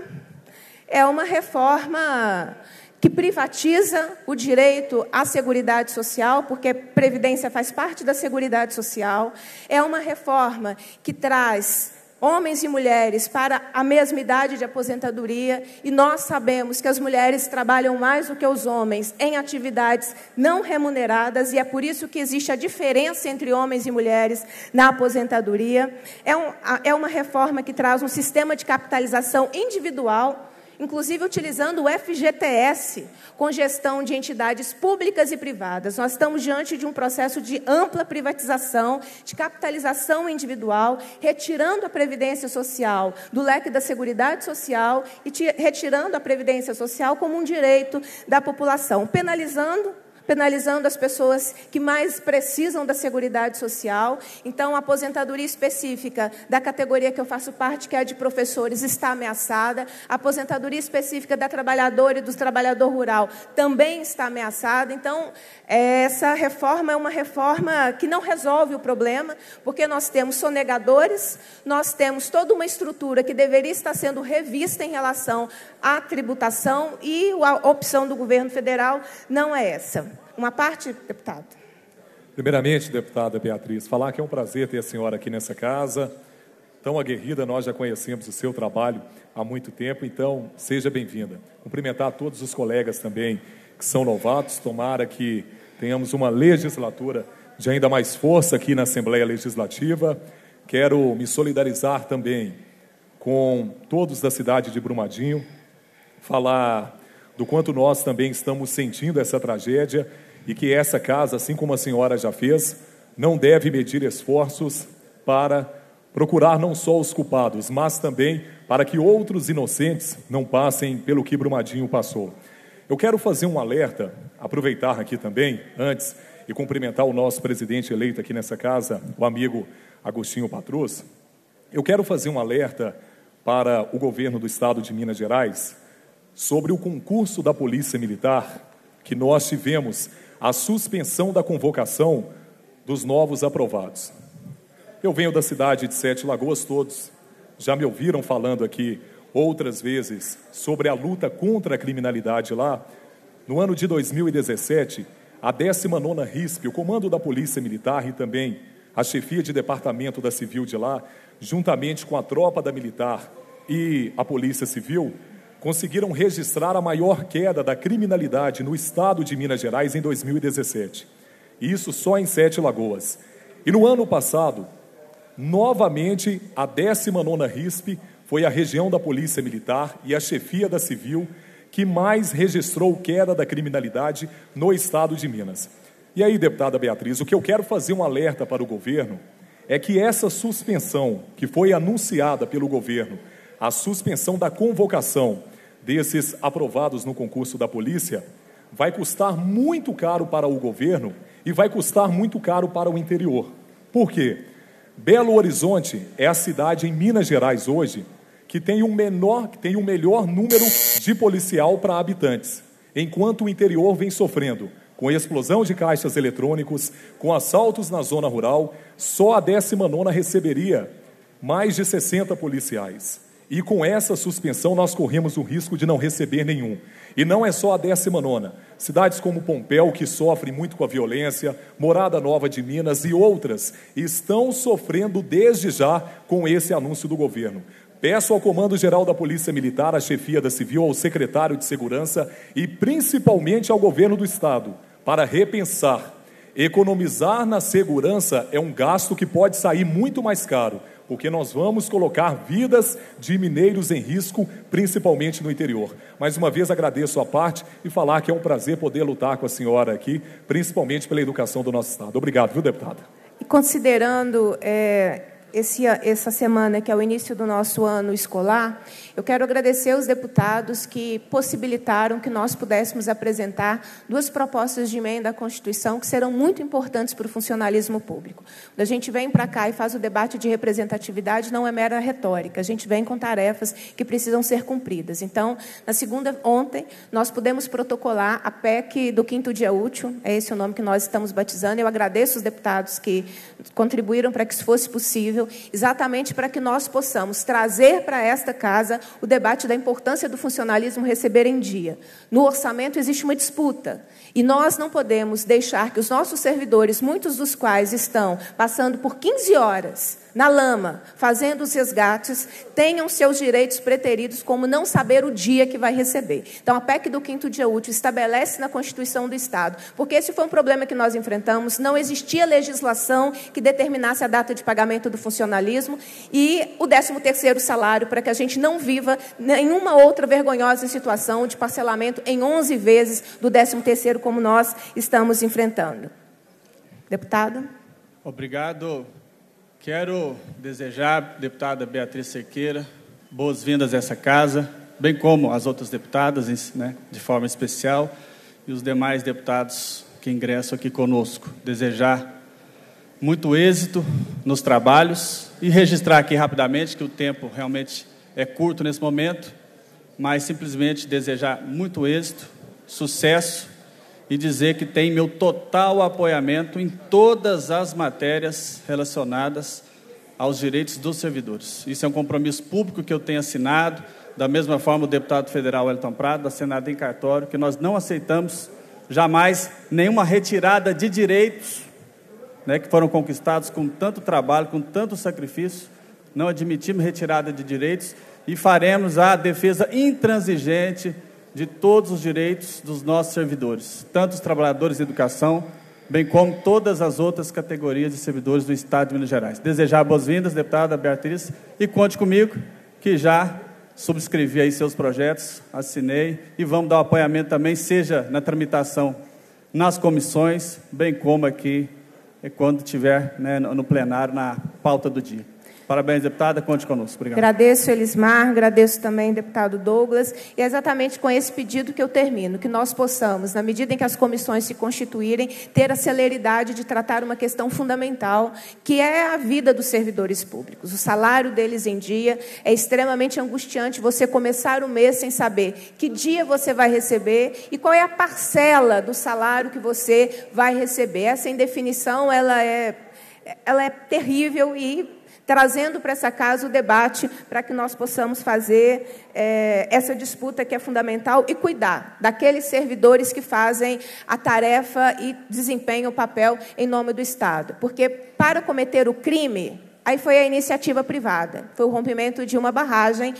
é uma reforma que privatiza o direito à Seguridade Social, porque Previdência faz parte da Seguridade Social. É uma reforma que traz homens e mulheres para a mesma idade de aposentadoria, e nós sabemos que as mulheres trabalham mais do que os homens em atividades não remuneradas, e é por isso que existe a diferença entre homens e mulheres na aposentadoria. É, um, é uma reforma que traz um sistema de capitalização individual inclusive utilizando o FGTS, com gestão de entidades públicas e privadas. Nós estamos diante de um processo de ampla privatização, de capitalização individual, retirando a previdência social do leque da Seguridade Social e retirando a previdência social como um direito da população, penalizando penalizando as pessoas que mais precisam da Seguridade Social. Então, a aposentadoria específica da categoria que eu faço parte, que é a de professores, está ameaçada. A aposentadoria específica da trabalhadora e do trabalhador rural também está ameaçada. Então, essa reforma é uma reforma que não resolve o problema, porque nós temos sonegadores, nós temos toda uma estrutura que deveria estar sendo revista em relação à tributação e a opção do governo federal não é essa. Uma parte, deputado. Primeiramente, deputada Beatriz, falar que é um prazer ter a senhora aqui nessa casa. Tão aguerrida, nós já conhecemos o seu trabalho há muito tempo, então seja bem-vinda. Cumprimentar todos os colegas também que são novatos, tomara que tenhamos uma legislatura de ainda mais força aqui na Assembleia Legislativa. Quero me solidarizar também com todos da cidade de Brumadinho, falar do quanto nós também estamos sentindo essa tragédia e que essa casa, assim como a senhora já fez, não deve medir esforços para procurar não só os culpados, mas também para que outros inocentes não passem pelo que Brumadinho passou. Eu quero fazer um alerta, aproveitar aqui também, antes, e cumprimentar o nosso presidente eleito aqui nessa casa, o amigo Agostinho Patrus. Eu quero fazer um alerta para o governo do estado de Minas Gerais sobre o concurso da Polícia Militar, que nós tivemos a suspensão da convocação dos novos aprovados. Eu venho da cidade de Sete Lagoas, todos já me ouviram falando aqui outras vezes sobre a luta contra a criminalidade lá, no ano de 2017, a 19ª RISP, o comando da Polícia Militar e também a chefia de departamento da Civil de lá, juntamente com a tropa da Militar e a Polícia Civil, conseguiram registrar a maior queda da criminalidade no estado de Minas Gerais em 2017. Isso só em Sete Lagoas. E no ano passado, novamente, a 19ª RISP foi a região da Polícia Militar e a chefia da Civil que mais registrou queda da criminalidade no estado de Minas. E aí, deputada Beatriz, o que eu quero fazer um alerta para o governo é que essa suspensão que foi anunciada pelo governo, a suspensão da convocação desses aprovados no concurso da polícia, vai custar muito caro para o governo e vai custar muito caro para o interior. Por quê? Belo Horizonte é a cidade em Minas Gerais hoje que tem um menor, que tem um melhor número de policial para habitantes, enquanto o interior vem sofrendo com explosão de caixas eletrônicos, com assaltos na zona rural, só a 19 receberia mais de 60 policiais. E com essa suspensão nós corremos o risco de não receber nenhum. E não é só a 19 Cidades como Pompéu, que sofrem muito com a violência, Morada Nova de Minas e outras estão sofrendo desde já com esse anúncio do governo. Peço ao Comando Geral da Polícia Militar, à Chefia da Civil, ao Secretário de Segurança e principalmente ao Governo do Estado para repensar. Economizar na segurança é um gasto que pode sair muito mais caro, porque nós vamos colocar vidas de mineiros em risco, principalmente no interior. Mais uma vez agradeço a parte e falar que é um prazer poder lutar com a senhora aqui, principalmente pela educação do nosso Estado. Obrigado, viu, deputada? E considerando é, esse, essa semana, que é o início do nosso ano escolar, eu quero agradecer aos deputados que possibilitaram que nós pudéssemos apresentar duas propostas de emenda à Constituição que serão muito importantes para o funcionalismo público. Quando a gente vem para cá e faz o debate de representatividade, não é mera retórica, a gente vem com tarefas que precisam ser cumpridas. Então, na segunda, ontem, nós pudemos protocolar a PEC do quinto dia útil, é esse o nome que nós estamos batizando. Eu agradeço os deputados que contribuíram para que isso fosse possível, exatamente para que nós possamos trazer para esta casa o debate da importância do funcionalismo receber em dia. No orçamento existe uma disputa. E nós não podemos deixar que os nossos servidores, muitos dos quais estão passando por 15 horas na lama, fazendo os resgates, tenham seus direitos preteridos, como não saber o dia que vai receber. Então, a PEC do quinto dia útil estabelece na Constituição do Estado, porque esse foi um problema que nós enfrentamos, não existia legislação que determinasse a data de pagamento do funcionalismo e o 13º salário, para que a gente não viva nenhuma outra vergonhosa situação de parcelamento em 11 vezes do 13º, como nós estamos enfrentando. Deputado? Obrigado, Quero desejar, deputada Beatriz Cerqueira, boas-vindas a essa casa, bem como as outras deputadas, né, de forma especial, e os demais deputados que ingressam aqui conosco. Desejar muito êxito nos trabalhos e registrar aqui rapidamente que o tempo realmente é curto nesse momento, mas simplesmente desejar muito êxito, sucesso e dizer que tem meu total apoiamento em todas as matérias relacionadas aos direitos dos servidores. Isso é um compromisso público que eu tenho assinado, da mesma forma o deputado federal Elton Prado, da Senado em cartório, que nós não aceitamos jamais nenhuma retirada de direitos né, que foram conquistados com tanto trabalho, com tanto sacrifício. Não admitimos retirada de direitos e faremos a defesa intransigente de todos os direitos dos nossos servidores, tanto os trabalhadores de educação, bem como todas as outras categorias de servidores do Estado de Minas Gerais. Desejar boas-vindas, deputada Beatriz, e conte comigo, que já subscrevi aí seus projetos, assinei, e vamos dar o apoiamento também, seja na tramitação nas comissões, bem como aqui, quando tiver né, no plenário, na pauta do dia. Parabéns, deputada. Conte conosco. Obrigado. Agradeço, Elismar. Agradeço também, deputado Douglas. E é exatamente com esse pedido que eu termino, que nós possamos, na medida em que as comissões se constituírem, ter a celeridade de tratar uma questão fundamental, que é a vida dos servidores públicos. O salário deles em dia é extremamente angustiante você começar o mês sem saber que dia você vai receber e qual é a parcela do salário que você vai receber. Essa indefinição, ela é ela é terrível e trazendo para essa casa o debate para que nós possamos fazer é, essa disputa que é fundamental e cuidar daqueles servidores que fazem a tarefa e desempenham o papel em nome do Estado. Porque para cometer o crime, aí foi a iniciativa privada, foi o rompimento de uma barragem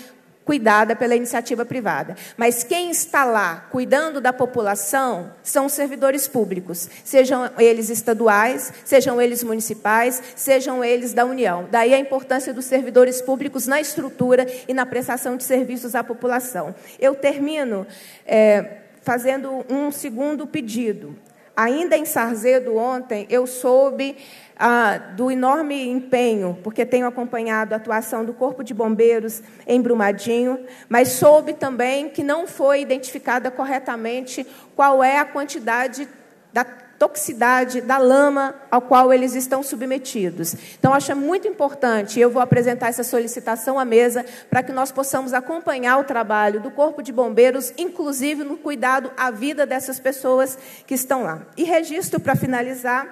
cuidada pela iniciativa privada. Mas quem está lá cuidando da população são os servidores públicos, sejam eles estaduais, sejam eles municipais, sejam eles da União. Daí a importância dos servidores públicos na estrutura e na prestação de serviços à população. Eu termino é, fazendo um segundo pedido. Ainda em Sarzedo ontem, eu soube ah, do enorme empenho, porque tenho acompanhado a atuação do Corpo de Bombeiros em Brumadinho, mas soube também que não foi identificada corretamente qual é a quantidade da toxicidade da lama ao qual eles estão submetidos. Então, acho muito importante, eu vou apresentar essa solicitação à mesa para que nós possamos acompanhar o trabalho do Corpo de Bombeiros, inclusive no cuidado à vida dessas pessoas que estão lá. E registro, para finalizar,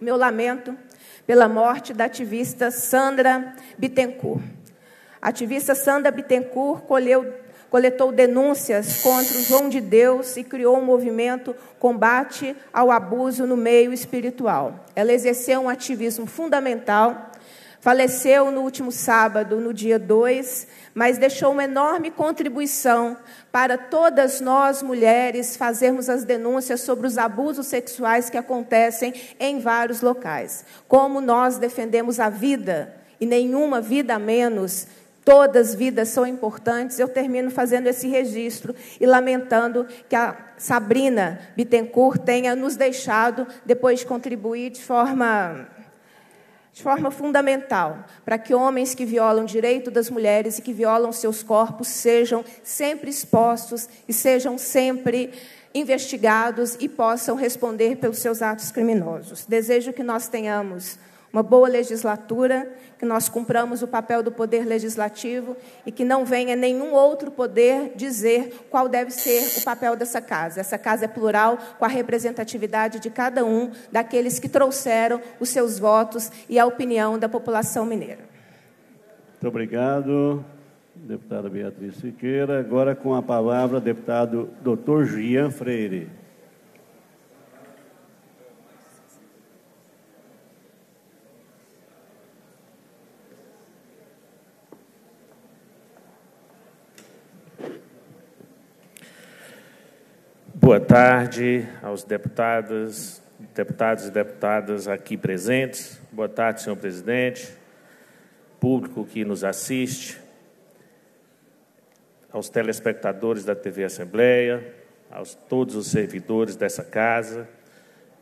meu lamento pela morte da ativista Sandra Bittencourt. A ativista Sandra Bittencourt colheu, coletou denúncias contra o João de Deus e criou um movimento combate ao abuso no meio espiritual. Ela exerceu um ativismo fundamental Faleceu no último sábado, no dia 2, mas deixou uma enorme contribuição para todas nós mulheres fazermos as denúncias sobre os abusos sexuais que acontecem em vários locais. Como nós defendemos a vida e nenhuma vida a menos, todas vidas são importantes. Eu termino fazendo esse registro e lamentando que a Sabrina Bittencourt tenha nos deixado depois de contribuir de forma de forma fundamental, para que homens que violam o direito das mulheres e que violam seus corpos sejam sempre expostos e sejam sempre investigados e possam responder pelos seus atos criminosos. Desejo que nós tenhamos uma boa legislatura, que nós cumpramos o papel do poder legislativo e que não venha nenhum outro poder dizer qual deve ser o papel dessa casa. Essa casa é plural, com a representatividade de cada um daqueles que trouxeram os seus votos e a opinião da população mineira. Muito obrigado, deputada Beatriz Siqueira. Agora com a palavra, deputado doutor Gian Freire. Boa tarde aos deputados, deputados e deputadas aqui presentes. Boa tarde, senhor presidente, público que nos assiste, aos telespectadores da TV Assembleia, aos todos os servidores dessa casa.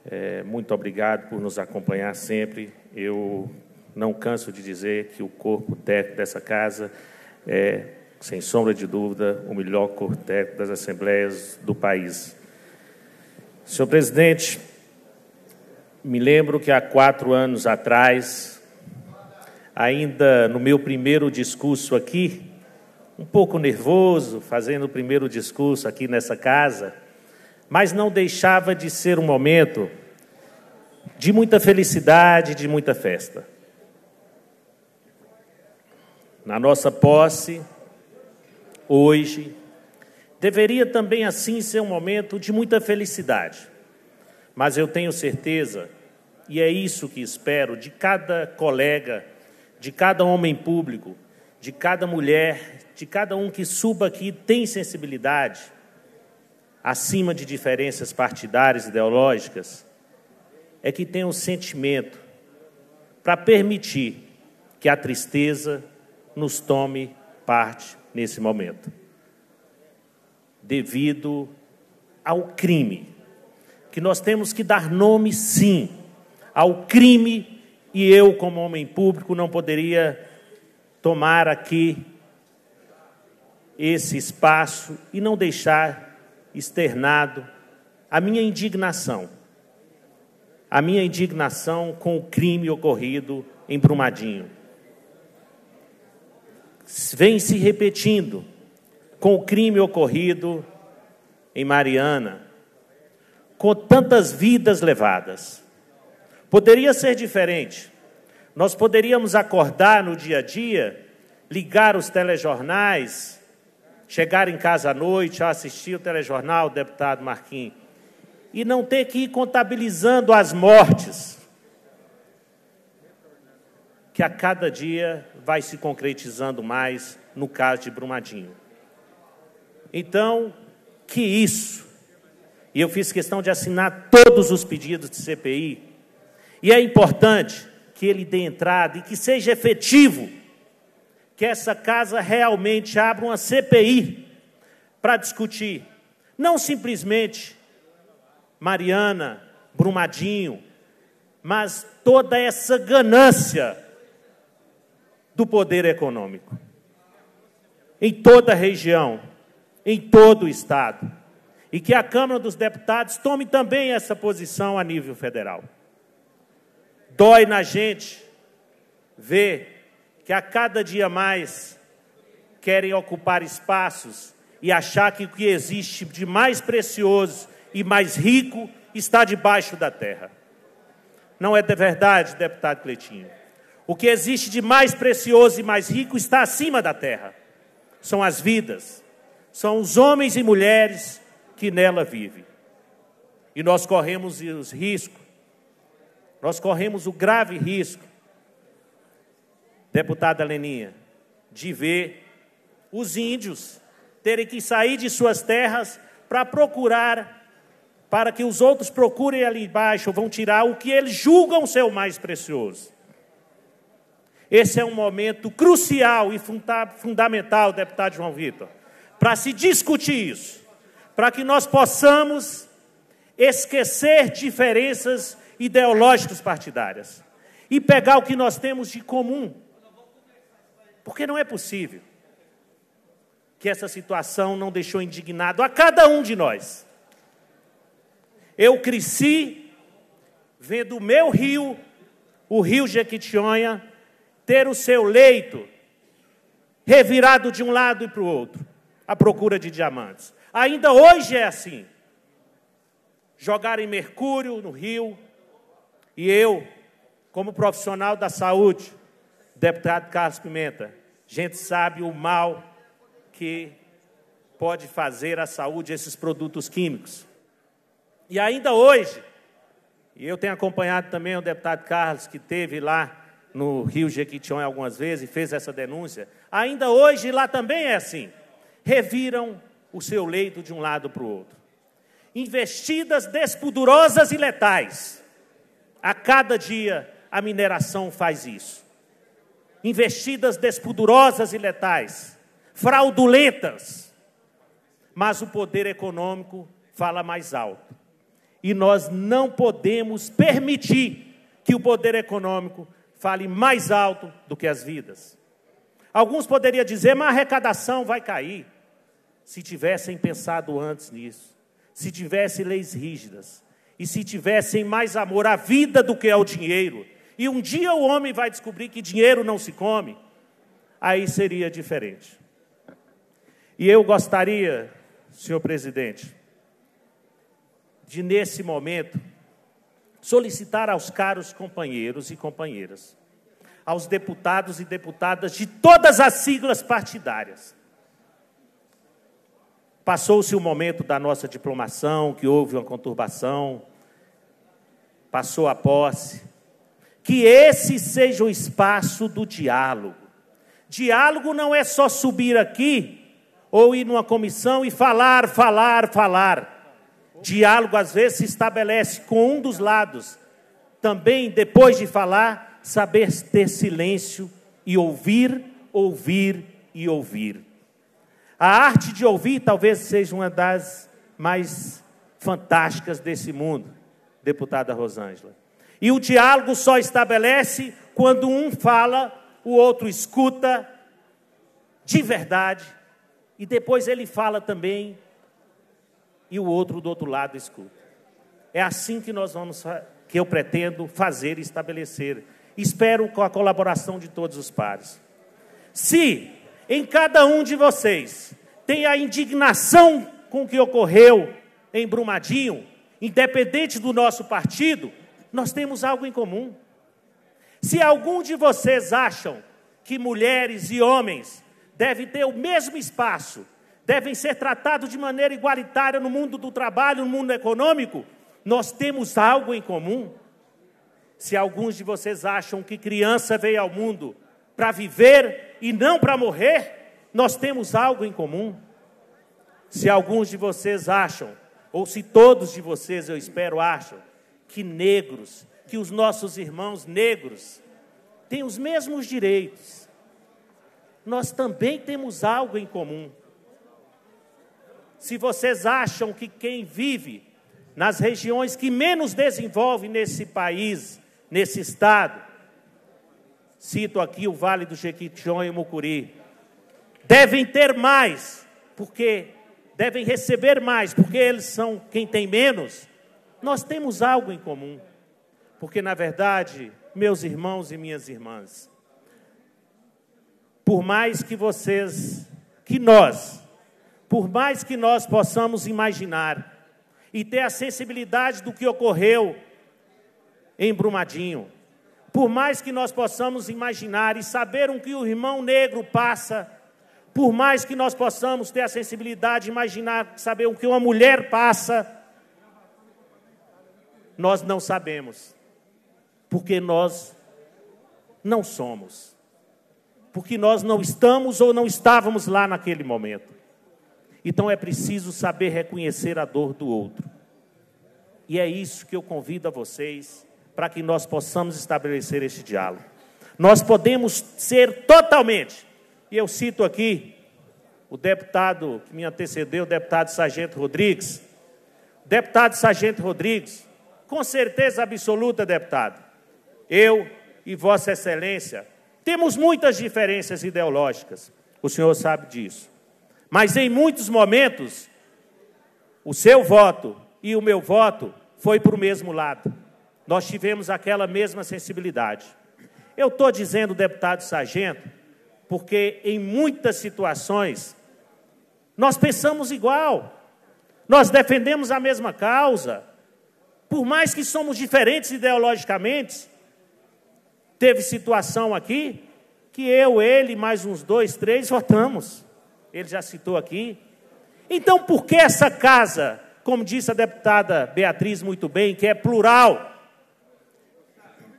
É, muito obrigado por nos acompanhar sempre. Eu não canso de dizer que o corpo técnico dessa casa é sem sombra de dúvida, o melhor cortejo das assembleias do país. Senhor presidente, me lembro que há quatro anos atrás, ainda no meu primeiro discurso aqui, um pouco nervoso, fazendo o primeiro discurso aqui nessa casa, mas não deixava de ser um momento de muita felicidade, de muita festa. Na nossa posse, hoje. Deveria também assim ser um momento de muita felicidade. Mas eu tenho certeza, e é isso que espero de cada colega, de cada homem público, de cada mulher, de cada um que suba aqui tem sensibilidade, acima de diferenças partidárias, ideológicas, é que tem um sentimento para permitir que a tristeza nos tome parte nesse momento, devido ao crime, que nós temos que dar nome, sim, ao crime, e eu, como homem público, não poderia tomar aqui esse espaço e não deixar externado a minha indignação, a minha indignação com o crime ocorrido em Brumadinho vem se repetindo com o crime ocorrido em Mariana, com tantas vidas levadas, Poderia ser diferente. Nós poderíamos acordar no dia a dia, ligar os telejornais, chegar em casa à noite, assistir o telejornal, deputado Marquinhos, e não ter que ir contabilizando as mortes, que a cada dia vai se concretizando mais no caso de Brumadinho. Então, que isso. E eu fiz questão de assinar todos os pedidos de CPI. E é importante que ele dê entrada e que seja efetivo, que essa casa realmente abra uma CPI para discutir, não simplesmente Mariana, Brumadinho, mas toda essa ganância do poder econômico em toda a região, em todo o estado, e que a Câmara dos Deputados tome também essa posição a nível federal. Dói na gente ver que a cada dia mais querem ocupar espaços e achar que o que existe de mais precioso e mais rico está debaixo da terra. Não é de verdade, deputado Cleitinho. O que existe de mais precioso e mais rico está acima da terra. São as vidas, são os homens e mulheres que nela vivem. E nós corremos os riscos, nós corremos o grave risco, deputada Leninha, de ver os índios terem que sair de suas terras para procurar para que os outros procurem ali embaixo, vão tirar o que eles julgam ser o mais precioso. Esse é um momento crucial e funda fundamental, deputado João Vitor, para se discutir isso, para que nós possamos esquecer diferenças ideológicas partidárias e pegar o que nós temos de comum. Porque não é possível que essa situação não deixou indignado a cada um de nós. Eu cresci vendo o meu rio, o rio Jequitinhonha, ter o seu leito revirado de um lado e para o outro, à procura de diamantes. Ainda hoje é assim. Jogarem mercúrio no rio, e eu, como profissional da saúde, deputado Carlos Pimenta, a gente sabe o mal que pode fazer à saúde esses produtos químicos. E ainda hoje, e eu tenho acompanhado também o deputado Carlos, que teve lá no Rio Jequitinhonha algumas vezes e fez essa denúncia, ainda hoje lá também é assim. Reviram o seu leito de um lado para o outro. Investidas despudorosas e letais. A cada dia a mineração faz isso. Investidas despudorosas e letais, fraudulentas. Mas o poder econômico fala mais alto. E nós não podemos permitir que o poder econômico fale mais alto do que as vidas. Alguns poderiam dizer, mas a arrecadação vai cair. Se tivessem pensado antes nisso, se tivessem leis rígidas, e se tivessem mais amor à vida do que ao dinheiro, e um dia o homem vai descobrir que dinheiro não se come, aí seria diferente. E eu gostaria, senhor presidente, de, nesse momento, solicitar aos caros companheiros e companheiras, aos deputados e deputadas de todas as siglas partidárias. Passou-se o momento da nossa diplomação, que houve uma conturbação, passou a posse. Que esse seja o espaço do diálogo. Diálogo não é só subir aqui ou ir numa comissão e falar, falar, falar. Diálogo às vezes se estabelece com um dos lados. Também, depois de falar, saber ter silêncio e ouvir, ouvir e ouvir. A arte de ouvir talvez seja uma das mais fantásticas desse mundo, deputada Rosângela. E o diálogo só estabelece quando um fala, o outro escuta de verdade, e depois ele fala também e o outro do outro lado escuta. É assim que nós vamos que eu pretendo fazer e estabelecer. Espero com a colaboração de todos os pares. Se em cada um de vocês tem a indignação com o que ocorreu em Brumadinho, independente do nosso partido, nós temos algo em comum. Se algum de vocês acham que mulheres e homens devem ter o mesmo espaço, devem ser tratados de maneira igualitária no mundo do trabalho, no mundo econômico, nós temos algo em comum. Se alguns de vocês acham que criança veio ao mundo para viver e não para morrer, nós temos algo em comum. Se alguns de vocês acham, ou se todos de vocês, eu espero, acham, que negros, que os nossos irmãos negros têm os mesmos direitos, nós também temos algo em comum. Se vocês acham que quem vive nas regiões que menos desenvolve nesse país, nesse estado, cito aqui o Vale do Jequitinhonha e Mucuri, devem ter mais, porque devem receber mais, porque eles são quem tem menos, nós temos algo em comum. Porque, na verdade, meus irmãos e minhas irmãs, por mais que vocês, que nós, por mais que nós possamos imaginar e ter a sensibilidade do que ocorreu em Brumadinho, por mais que nós possamos imaginar e saber o que o irmão negro passa, por mais que nós possamos ter a sensibilidade de imaginar, saber o que uma mulher passa, nós não sabemos, porque nós não somos, porque nós não estamos ou não estávamos lá naquele momento. Então é preciso saber reconhecer a dor do outro. E é isso que eu convido a vocês para que nós possamos estabelecer este diálogo. Nós podemos ser totalmente, e eu cito aqui o deputado que me antecedeu, o deputado Sargento Rodrigues. Deputado Sargento Rodrigues, com certeza absoluta, deputado, eu e Vossa Excelência temos muitas diferenças ideológicas, o senhor sabe disso. Mas em muitos momentos, o seu voto e o meu voto foi para o mesmo lado. Nós tivemos aquela mesma sensibilidade. Eu estou dizendo, deputado Sargento, porque em muitas situações nós pensamos igual, nós defendemos a mesma causa, por mais que somos diferentes ideologicamente, teve situação aqui que eu, ele, mais uns dois, três votamos. Ele já citou aqui. Então, por que essa casa, como disse a deputada Beatriz muito bem, que é plural,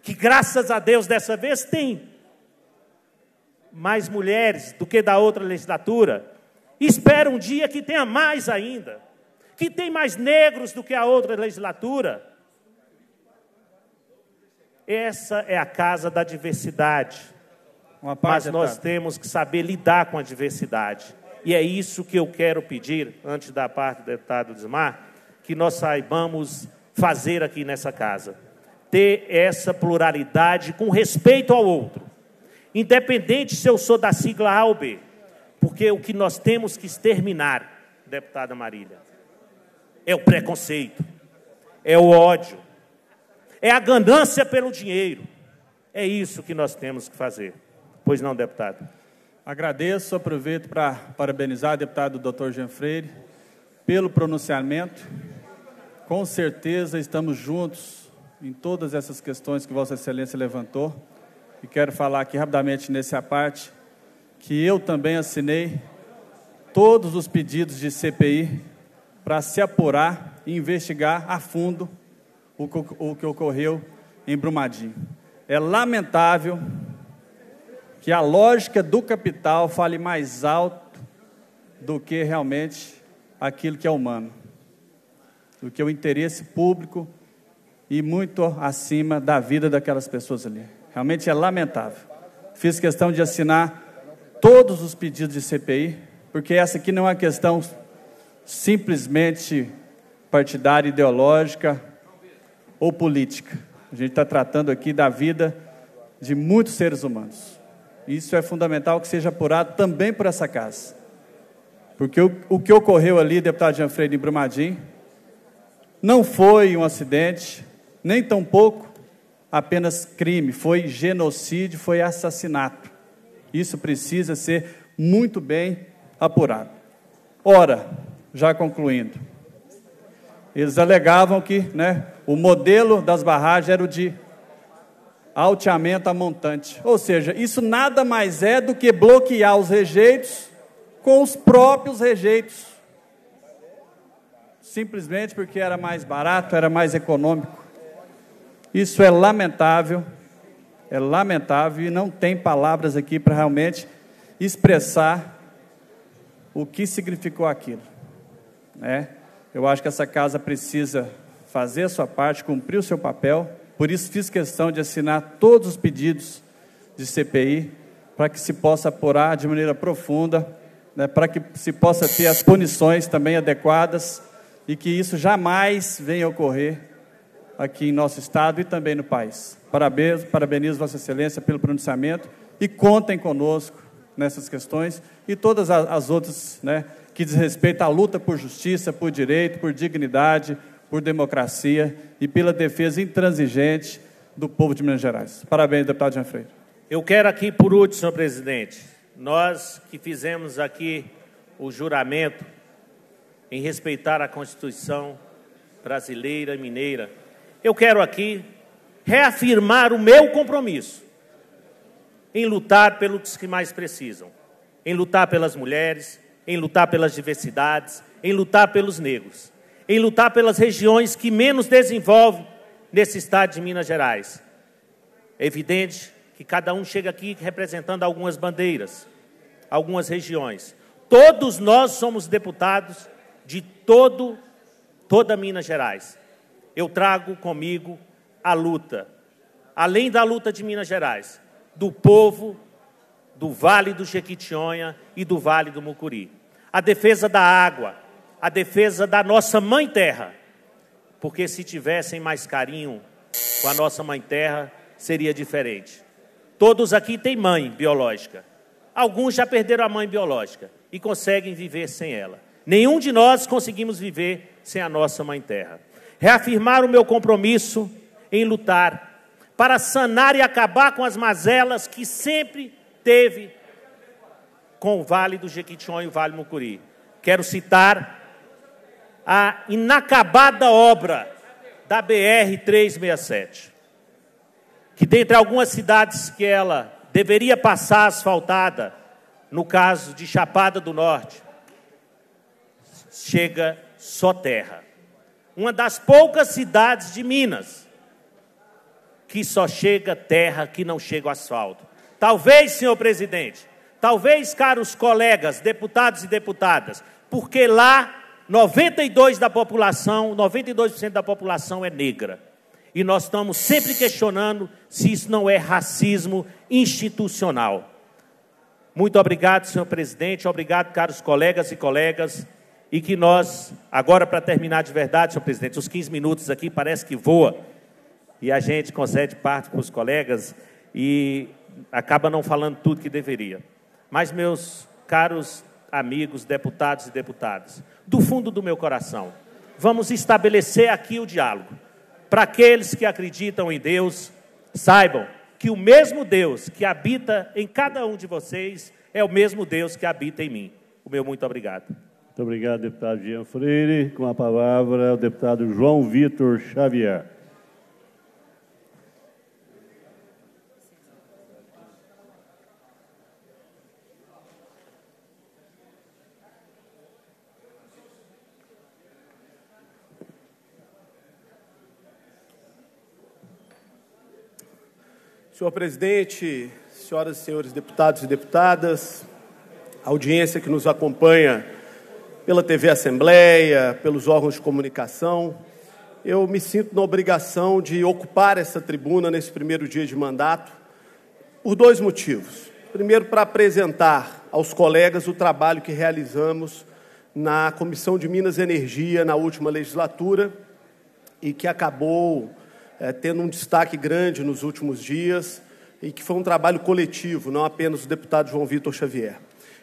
que graças a Deus dessa vez tem mais mulheres do que da outra legislatura, espera um dia que tenha mais ainda que tem mais negros do que a outra legislatura. Essa é a casa da diversidade. Mas nós temos que saber lidar com a diversidade. E é isso que eu quero pedir, antes da parte do deputado Desmar, que nós saibamos fazer aqui nessa casa. Ter essa pluralidade com respeito ao outro. Independente se eu sou da sigla A ou B. Porque o que nós temos que exterminar, deputada Marília, é o preconceito, é o ódio, é a ganância pelo dinheiro. É isso que nós temos que fazer. Pois não, deputado? Agradeço, aproveito para parabenizar o deputado Dr. Jean Freire pelo pronunciamento. Com certeza estamos juntos em todas essas questões que Vossa Excelência levantou. E quero falar aqui rapidamente nessa parte que eu também assinei todos os pedidos de CPI para se apurar e investigar a fundo o, que ocorreu em Brumadinho. É lamentável que a lógica do capital fale mais alto do que realmente aquilo que é humano, do que o interesse público e muito acima da vida daquelas pessoas ali. Realmente é lamentável. Fiz questão de assinar todos os pedidos de CPI, porque essa aqui não é uma questão simplesmente partidária, ideológica ou política. A gente está tratando aqui da vida de muitos seres humanos. Isso é fundamental que seja apurado também por essa casa. Porque o, o que ocorreu ali, deputado Jean Freire, em Brumadinho, não foi um acidente, nem tampouco apenas crime, foi genocídio, foi assassinato. Isso precisa ser muito bem apurado. Ora, já concluindo, eles alegavam que né, o modelo das barragens era o de alteamento a montante. Ou seja, isso nada mais é do que bloquear os rejeitos com os próprios rejeitos. Simplesmente porque era mais barato, era mais econômico. Isso é lamentável, é lamentável e não tem palavras aqui para realmente expressar o que significou aquilo. Né? Eu acho que essa casa precisa fazer a sua parte, cumprir o seu papel. Por isso fiz questão de assinar todos os pedidos de CPI para que se possa apurar de maneira profunda, né, para que se possa ter as punições também adequadas e que isso jamais venha ocorrer aqui em nosso estado e também no país. Parabéns, parabenizo Vossa Excelência pelo pronunciamento e contem conosco nessas questões e todas as outras, né, que diz respeito à luta por justiça, por direito, por dignidade, por democracia e pela defesa intransigente do povo de Minas Gerais. Parabéns, deputado Jean Freire. Eu quero aqui, por último, senhor presidente, nós que fizemos aqui o juramento em respeitar a Constituição brasileira e mineira, eu quero aqui reafirmar o meu compromisso em lutar pelos que mais precisam, em lutar pelas mulheres, em lutar pelas diversidades, em lutar pelos negros, em lutar pelas regiões que menos desenvolvem nesse estado de Minas Gerais. É evidente que cada um chega aqui representando algumas bandeiras, algumas regiões. Todos nós somos deputados de todo toda Minas Gerais. Eu trago comigo a luta, além da luta de Minas Gerais, do povo do Vale do Jequitinhonha e do Vale do Mucuri. A defesa da água, a defesa da nossa mãe terra. Porque se tivessem mais carinho com a nossa mãe terra, seria diferente. Todos aqui têm mãe biológica. Alguns já perderam a mãe biológica e conseguem viver sem ela. Nenhum de nós conseguimos viver sem a nossa mãe terra. Reafirmar o meu compromisso em lutar para sanar e acabar com as mazelas que sempre teve com o Vale do Jequitinhonha e o Vale Mucuri. Quero citar a inacabada obra da BR 367, que dentre algumas cidades que ela deveria passar asfaltada, no caso de Chapada do Norte, chega só terra. Uma das poucas cidades de Minas que só chega terra, que não chega asfalto. Talvez, senhor presidente, talvez, caros colegas, deputados e deputadas, porque lá 92 da população, 92% da população é negra. E nós estamos sempre questionando se isso não é racismo institucional. Muito obrigado, senhor presidente, obrigado, caros colegas e colegas, e que nós, agora para terminar de verdade, senhor presidente, os 15 minutos aqui parece que voa, e a gente concede parte para os colegas, e acaba não falando tudo que deveria. Mas, meus caros amigos, deputados e deputadas, do fundo do meu coração, vamos estabelecer aqui o diálogo. Para aqueles que acreditam em Deus, saibam que o mesmo Deus que habita em cada um de vocês é o mesmo Deus que habita em mim. O meu muito obrigado. Muito obrigado, deputado Jean Freire. Com a palavra, o deputado João Vitor Xavier. Senhor presidente, senhoras e senhores deputados e deputadas, audiência que nos acompanha pela TV Assembleia, pelos órgãos de comunicação, eu me sinto na obrigação de ocupar essa tribuna nesse primeiro dia de mandato por dois motivos. Primeiro, para apresentar aos colegas o trabalho que realizamos na Comissão de Minas e Energia na última legislatura e que acabou é, tendo um destaque grande nos últimos dias e que foi um trabalho coletivo, não apenas do deputado João Vitor Xavier.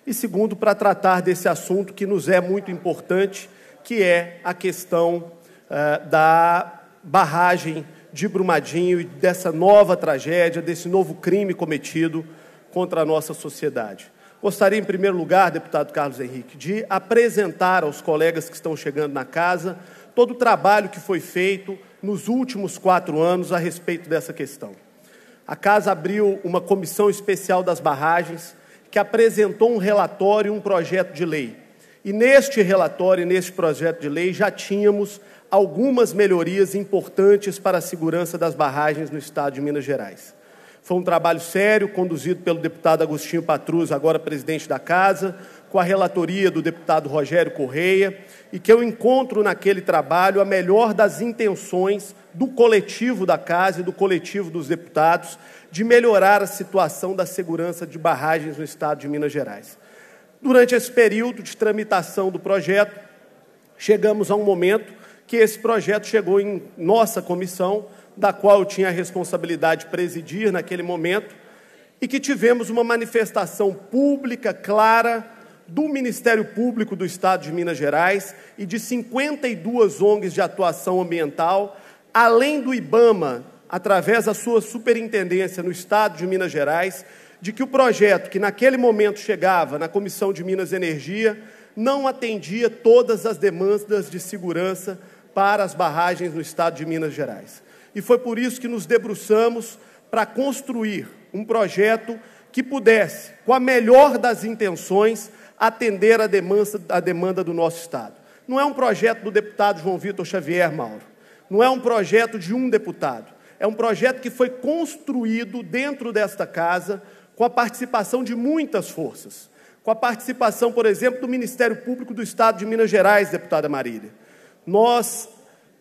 E segundo, para tratar desse assunto que nos é muito importante, que é a questão é, da barragem de Brumadinho e dessa nova tragédia, desse novo crime cometido contra a nossa sociedade. Gostaria, em primeiro lugar, deputado Carlos Henrique, de apresentar aos colegas que estão chegando na casa todo o trabalho que foi feito nos últimos quatro anos a respeito dessa questão. A casa abriu uma comissão especial das barragens que apresentou um relatório, um projeto de lei. E neste relatório, neste projeto de lei, já tínhamos algumas melhorias importantes para a segurança das barragens no estado de Minas Gerais. Foi um trabalho sério, conduzido pelo deputado Agostinho Patrus, agora presidente da casa, com a relatoria do deputado Rogério Correia, e que eu encontro naquele trabalho a melhor das intenções do coletivo da casa e do coletivo dos deputados de melhorar a situação da segurança de barragens no estado de Minas Gerais. Durante esse período de tramitação do projeto, chegamos a um momento que esse projeto chegou em nossa comissão, da qual eu tinha a responsabilidade de presidir naquele momento, e que tivemos uma manifestação pública clara do Ministério Público do Estado de Minas Gerais e de 52 ONGs de atuação ambiental, além do IBAMA, através da sua superintendência no Estado de Minas Gerais, de que o projeto que naquele momento chegava na Comissão de Minas e Energia não atendia todas as demandas de segurança para as barragens no Estado de Minas Gerais. E foi por isso que nos debruçamos para construir um projeto que pudesse, com a melhor das intenções, atender a demanda, a demanda do nosso Estado. Não é um projeto do deputado João Vitor Xavier, Mauro. Não é um projeto de um deputado. É um projeto que foi construído dentro desta casa com a participação de muitas forças. Com a participação, por exemplo, do Ministério Público do Estado de Minas Gerais, deputada Marília. Nós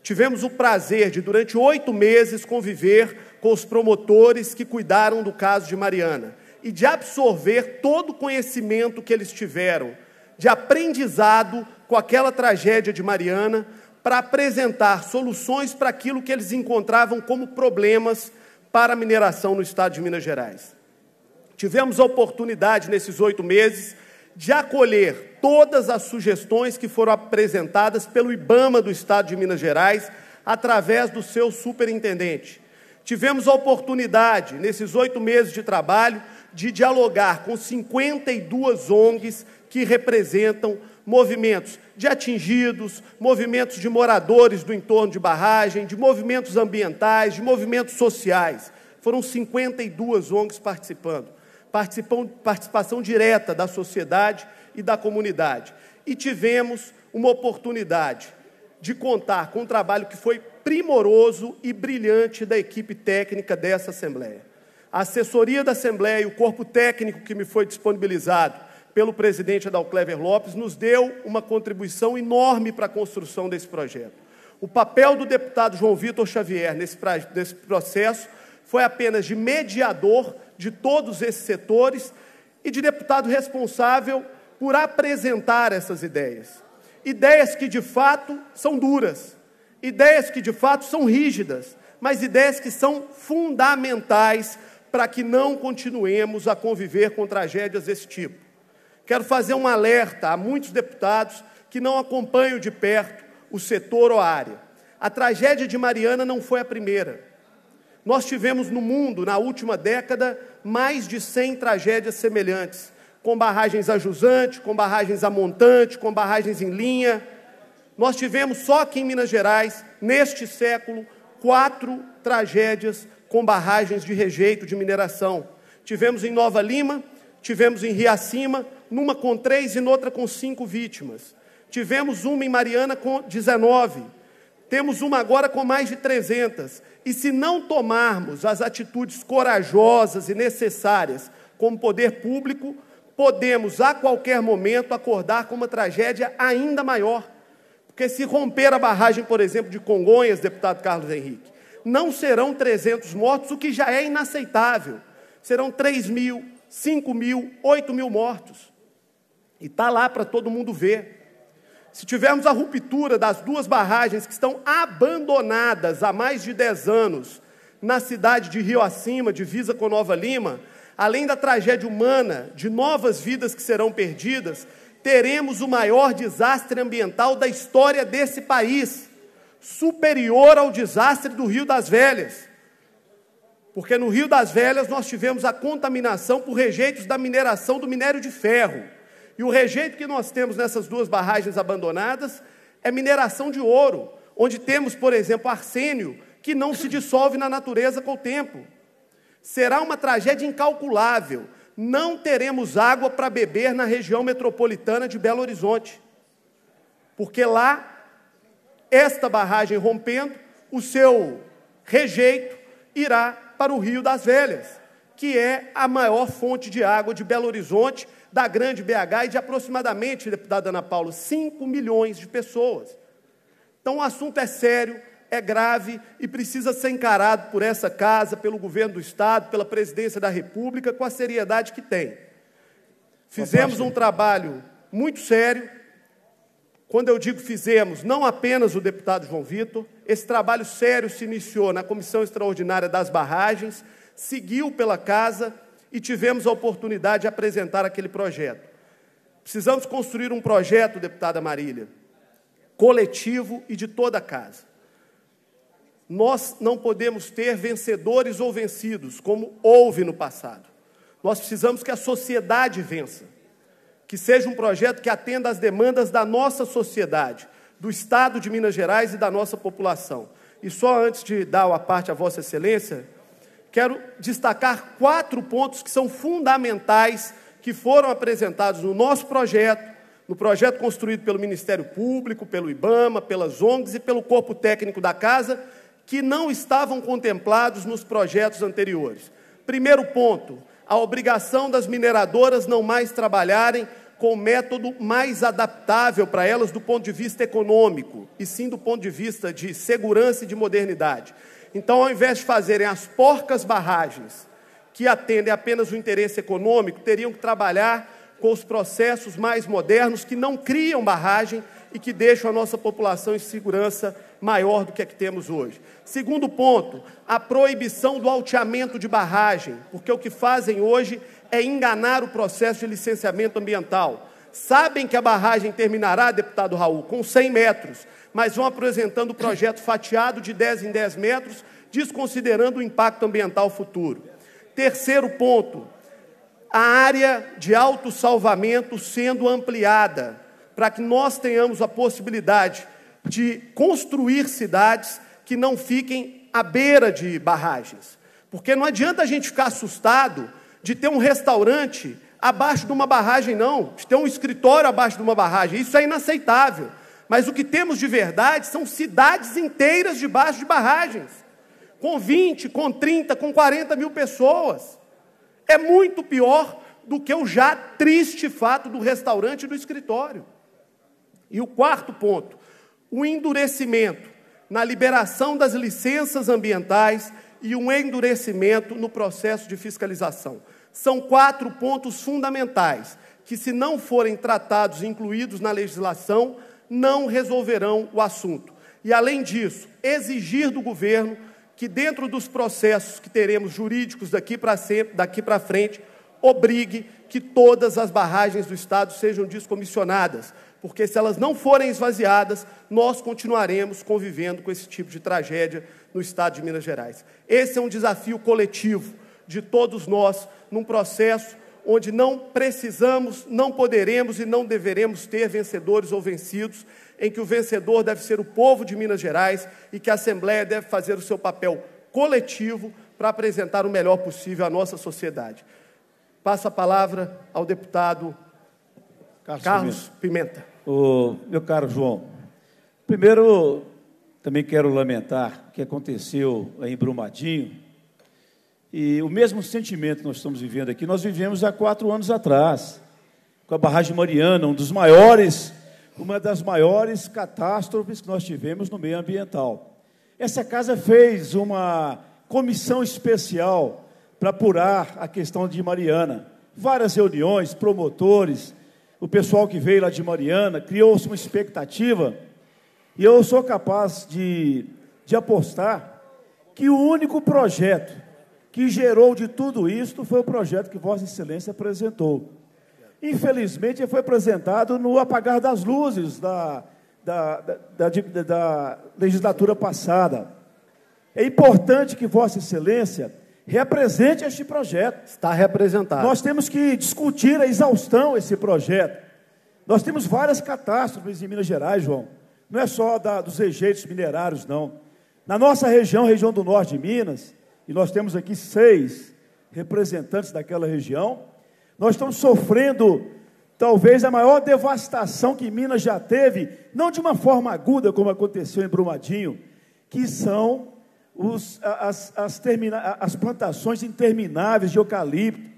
tivemos o prazer de, durante oito meses, conviver com os promotores que cuidaram do caso de Mariana e de absorver todo o conhecimento que eles tiveram, de aprendizado com aquela tragédia de Mariana, para apresentar soluções para aquilo que eles encontravam como problemas para a mineração no estado de Minas Gerais. Tivemos a oportunidade, nesses oito meses, de acolher todas as sugestões que foram apresentadas pelo IBAMA do estado de Minas Gerais, através do seu superintendente. Tivemos a oportunidade, nesses oito meses de trabalho, de dialogar com 52 ONGs que representam movimentos de atingidos, movimentos de moradores do entorno de barragem, de movimentos ambientais, de movimentos sociais. Foram 52 ONGs participando. participação direta da sociedade e da comunidade. E tivemos uma oportunidade de contar com um trabalho que foi primoroso e brilhante da equipe técnica dessa Assembleia a assessoria da Assembleia e o corpo técnico que me foi disponibilizado pelo presidente Adalclever Lopes nos deu uma contribuição enorme para a construção desse projeto. O papel do deputado João Vitor Xavier nesse, nesse processo foi apenas de mediador de todos esses setores e de deputado responsável por apresentar essas ideias. Ideias que de fato são duras, ideias que de fato são rígidas, mas ideias que são fundamentais para que não continuemos a conviver com tragédias desse tipo. Quero fazer um alerta a muitos deputados que não acompanham de perto o setor ou a área. A tragédia de Mariana não foi a primeira. Nós tivemos no mundo, na última década, mais de 100 tragédias semelhantes, com barragens a jusante, com barragens a montante, com barragens em linha. Nós tivemos só aqui em Minas Gerais, neste século, quatro tragédias com barragens de rejeito de mineração. Tivemos em Nova Lima, tivemos em Riacima, numa com três e noutra com cinco vítimas. Tivemos uma em Mariana com 19. Temos uma agora com mais de 300. E se não tomarmos as atitudes corajosas e necessárias como poder público, podemos a qualquer momento acordar com uma tragédia ainda maior. Porque se romper a barragem, por exemplo, de Congonhas, deputado Carlos Henrique, não serão 300 mortos, o que já é inaceitável. Serão 3 mil, 5 mil, 8 mil mortos. E está lá para todo mundo ver. Se tivermos a ruptura das duas barragens que estão abandonadas há mais de 10 anos na cidade de Rio Acima, divisa com Nova Lima, além da tragédia humana, de novas vidas que serão perdidas, teremos o maior desastre ambiental da história desse país superior ao desastre do Rio das Velhas. Porque no Rio das Velhas nós tivemos a contaminação por rejeitos da mineração do minério de ferro. E o rejeito que nós temos nessas duas barragens abandonadas é mineração de ouro. onde temos, por exemplo, arsênio, que não se dissolve na natureza com o tempo. Será uma tragédia incalculável. Não teremos água para beber na região metropolitana de Belo Horizonte. Porque lá, esta barragem rompendo, o seu rejeito irá para o Rio das Velhas, que é a maior fonte de água de Belo Horizonte, da grande BH e de aproximadamente, deputada Ana Paula, 5 milhões de pessoas. Então o assunto é sério, é grave e precisa ser encarado por essa casa, pelo governo do Estado, pela presidência da República, com a seriedade que tem. Fizemos um trabalho muito sério. Quando eu digo fizemos, não apenas o deputado João Vitor, esse trabalho sério se iniciou na Comissão Extraordinária das Barragens, seguiu pela casa e tivemos a oportunidade de apresentar aquele projeto. Precisamos construir um projeto, deputada Marília, coletivo e de toda a casa. Nós não podemos ter vencedores ou vencidos, como houve no passado. Nós precisamos que a sociedade vença, que seja um projeto que atenda às demandas da nossa sociedade, do Estado de Minas Gerais e da nossa população. E só antes de dar a parte a Vossa Excelência, quero destacar quatro pontos que são fundamentais que foram apresentados no nosso projeto, no projeto construído pelo Ministério Público, pelo IBAMA, pelas ONGs e pelo corpo técnico da casa que não estavam contemplados nos projetos anteriores. Primeiro ponto, a obrigação das mineradoras não mais trabalharem com o método mais adaptável para elas do ponto de vista econômico, e sim do ponto de vista de segurança e de modernidade. Então, ao invés de fazerem as porcas barragens, que atendem apenas o interesse econômico, teriam que trabalhar com os processos mais modernos que não criam barragem e que deixam a nossa população em segurança maior do que a que temos hoje. Segundo ponto, a proibição do alteamento de barragem, porque o que fazem hoje é enganar o processo de licenciamento ambiental. Sabem que a barragem terminará, deputado Raul, com 100 metros, mas vão apresentando o projeto fatiado de 10 em 10 metros, desconsiderando o impacto ambiental futuro. Terceiro ponto, a área de autossalvamento sendo ampliada, para que nós tenhamos a possibilidade de construir cidades que não fiquem à beira de barragens. Porque não adianta a gente ficar assustado de ter um restaurante abaixo de uma barragem, não, de ter um escritório abaixo de uma barragem. Isso é inaceitável. Mas o que temos de verdade são cidades inteiras debaixo de barragens, com 20, com 30, com 40 mil pessoas. É muito pior do que o já triste fato do restaurante e do escritório. E o quarto ponto, o endurecimento na liberação das licenças ambientais e um endurecimento no processo de fiscalização. São quatro pontos fundamentais que, se não forem tratados e incluídos na legislação, não resolverão o assunto. E, além disso, exigir do governo que, dentro dos processos que teremos jurídicos daqui para daqui para frente, obrigue que todas as barragens do Estado sejam descomissionadas, porque se elas não forem esvaziadas, nós continuaremos convivendo com esse tipo de tragédia no Estado de Minas Gerais. Esse é um desafio coletivo de todos nós, num processo onde não precisamos, não poderemos e não deveremos ter vencedores ou vencidos, em que o vencedor deve ser o povo de Minas Gerais e que a Assembleia deve fazer o seu papel coletivo para apresentar o melhor possível à nossa sociedade. Passo a palavra ao deputado Carlos, Carlos Pimenta. Pimenta. O, meu caro João, primeiro também quero lamentar o que aconteceu em Brumadinho. E o mesmo sentimento que nós estamos vivendo aqui, nós vivemos há quatro anos atrás, com a barragem Mariana, um dos maiores, uma das maiores catástrofes que nós tivemos no meio ambiental. Essa casa fez uma comissão especial para apurar a questão de Mariana. Várias reuniões, promotores, o pessoal que veio lá de Mariana, criou-se uma expectativa, e eu sou capaz de, de apostar que o único projeto que gerou de tudo isto foi o projeto que Vossa Excelência apresentou. Infelizmente, ele foi apresentado no apagar das luzes da, da, da, da, da legislatura passada. É importante que Vossa Excelência represente este projeto. Está representado. Nós temos que discutir a exaustão esse projeto. Nós temos várias catástrofes em Minas Gerais, João. não é só da, dos rejeitos minerários, não. Na nossa região, região do norte de Minas, e nós temos aqui seis representantes daquela região, nós estamos sofrendo talvez a maior devastação que Minas já teve, não de uma forma aguda, como aconteceu em Brumadinho, que são os, as, as, termina, as plantações intermináveis de eucalipto,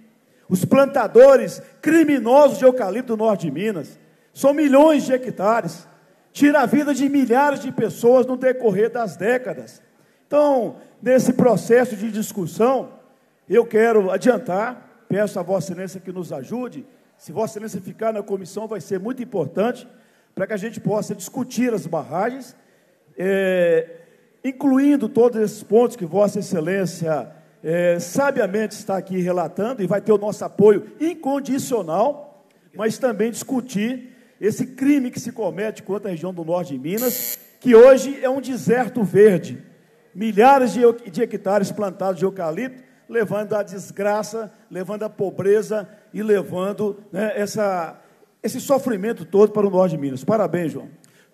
os plantadores criminosos de eucalipto do norte de Minas. São milhões de hectares tira a vida de milhares de pessoas no decorrer das décadas. Então, nesse processo de discussão, eu quero adiantar, peço a Vossa Excelência que nos ajude. Se Vossa Excelência ficar na comissão, vai ser muito importante para que a gente possa discutir as barragens, é, incluindo todos esses pontos que Vossa Excelência é, sabiamente está aqui relatando e vai ter o nosso apoio incondicional, mas também discutir esse crime que se comete contra a região do norte de Minas, que hoje é um deserto verde. Milhares de, de hectares plantados de eucalipto, levando à desgraça, levando à pobreza e levando né, essa, esse sofrimento todo para o norte de Minas. Parabéns, João.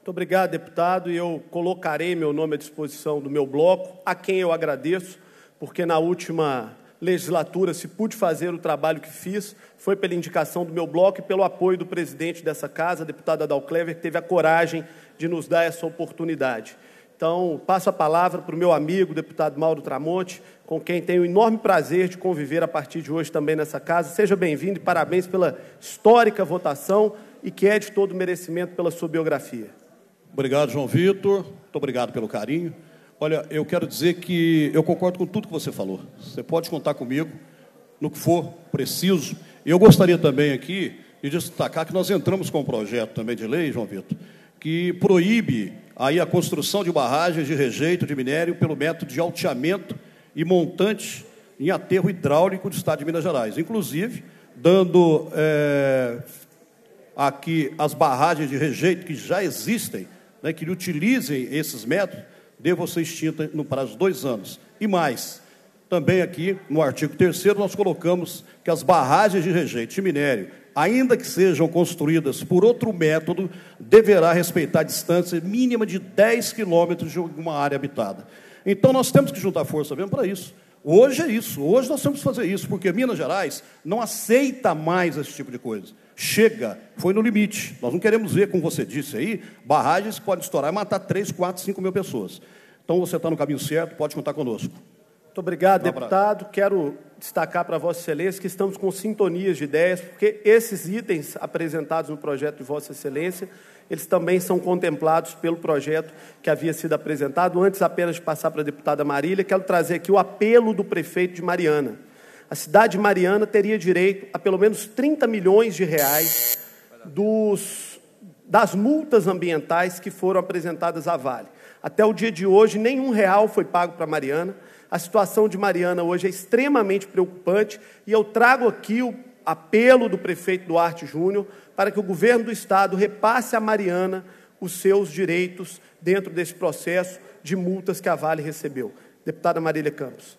Muito obrigado, deputado, e eu colocarei meu nome à disposição do meu bloco, a quem eu agradeço, porque na última legislatura, se pude fazer o trabalho que fiz, foi pela indicação do meu bloco e pelo apoio do presidente dessa casa, a deputada Adal Clever, que teve a coragem de nos dar essa oportunidade. Então, passo a palavra para o meu amigo, deputado Mauro Tramonte, com quem tenho o enorme prazer de conviver a partir de hoje também nessa casa. Seja bem-vindo e parabéns pela histórica votação e que é de todo merecimento pela sua biografia. Obrigado, João Vitor. Muito obrigado pelo carinho. Olha, eu quero dizer que eu concordo com tudo que você falou. Você pode contar comigo no que for preciso. Eu gostaria também aqui de destacar que nós entramos com um projeto também de lei, João Vitor, que proíbe aí a construção de barragens de rejeito de minério pelo método de alteamento e montante em aterro hidráulico do Estado de Minas Gerais. Inclusive, dando é, aqui as barragens de rejeito que já existem, né, que utilizem esses métodos, deva ser extinta no prazo de dois anos. E mais, também aqui no artigo 3 nós colocamos que as barragens de rejeito de minério, ainda que sejam construídas por outro método, deverá respeitar a distância mínima de 10 quilômetros de uma área habitada. Então nós temos que juntar força mesmo para isso. Hoje é isso, hoje nós temos que fazer isso, porque Minas Gerais não aceita mais esse tipo de coisa. Chega, foi no limite. Nós não queremos ver, como você disse aí, barragens que podem estourar e matar 3, 4, 5 mil pessoas. Então você está no caminho certo, pode contar conosco. Muito obrigado, um deputado. Quero destacar para Vossa Excelência que estamos com sintonias de ideias, porque esses itens apresentados no projeto de Vossa Excelência eles também são contemplados pelo projeto que havia sido apresentado. Antes apenas de passar para a deputada Marília, quero trazer aqui o apelo do prefeito de Mariana. A cidade de Mariana teria direito a pelo menos 30 milhões de reais dos, das multas ambientais que foram apresentadas à Vale. Até o dia de hoje, nenhum real foi pago para Mariana. A situação de Mariana hoje é extremamente preocupante e eu trago aqui o apelo do prefeito Duarte Júnior para que o governo do Estado repasse a Mariana os seus direitos dentro desse processo de multas que a Vale recebeu. Deputada Marília Campos.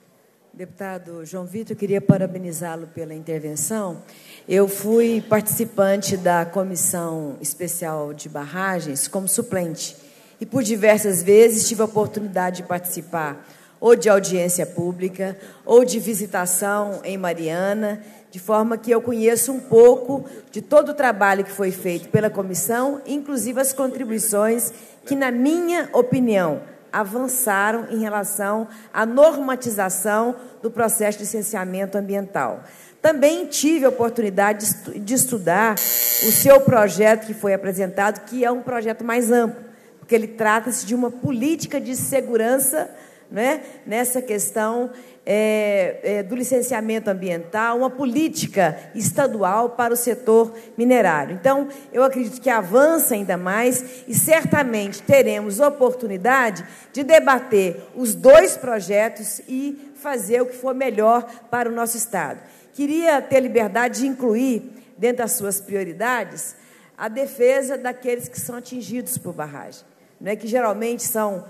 Deputado João Vitor, queria parabenizá-lo pela intervenção. Eu fui participante da Comissão Especial de Barragens como suplente e por diversas vezes tive a oportunidade de participar ou de audiência pública ou de visitação em Mariana de forma que eu conheço um pouco de todo o trabalho que foi feito pela comissão, inclusive as contribuições que, na minha opinião, avançaram em relação à normatização do processo de licenciamento ambiental. Também tive a oportunidade de estudar o seu projeto que foi apresentado, que é um projeto mais amplo, porque ele trata-se de uma política de segurança né, nessa questão é, é, do licenciamento ambiental, uma política estadual para o setor minerário. Então, eu acredito que avança ainda mais e certamente teremos oportunidade de debater os dois projetos e fazer o que for melhor para o nosso Estado. Queria ter liberdade de incluir, dentro das suas prioridades, a defesa daqueles que são atingidos por barragem. Não é que geralmente são,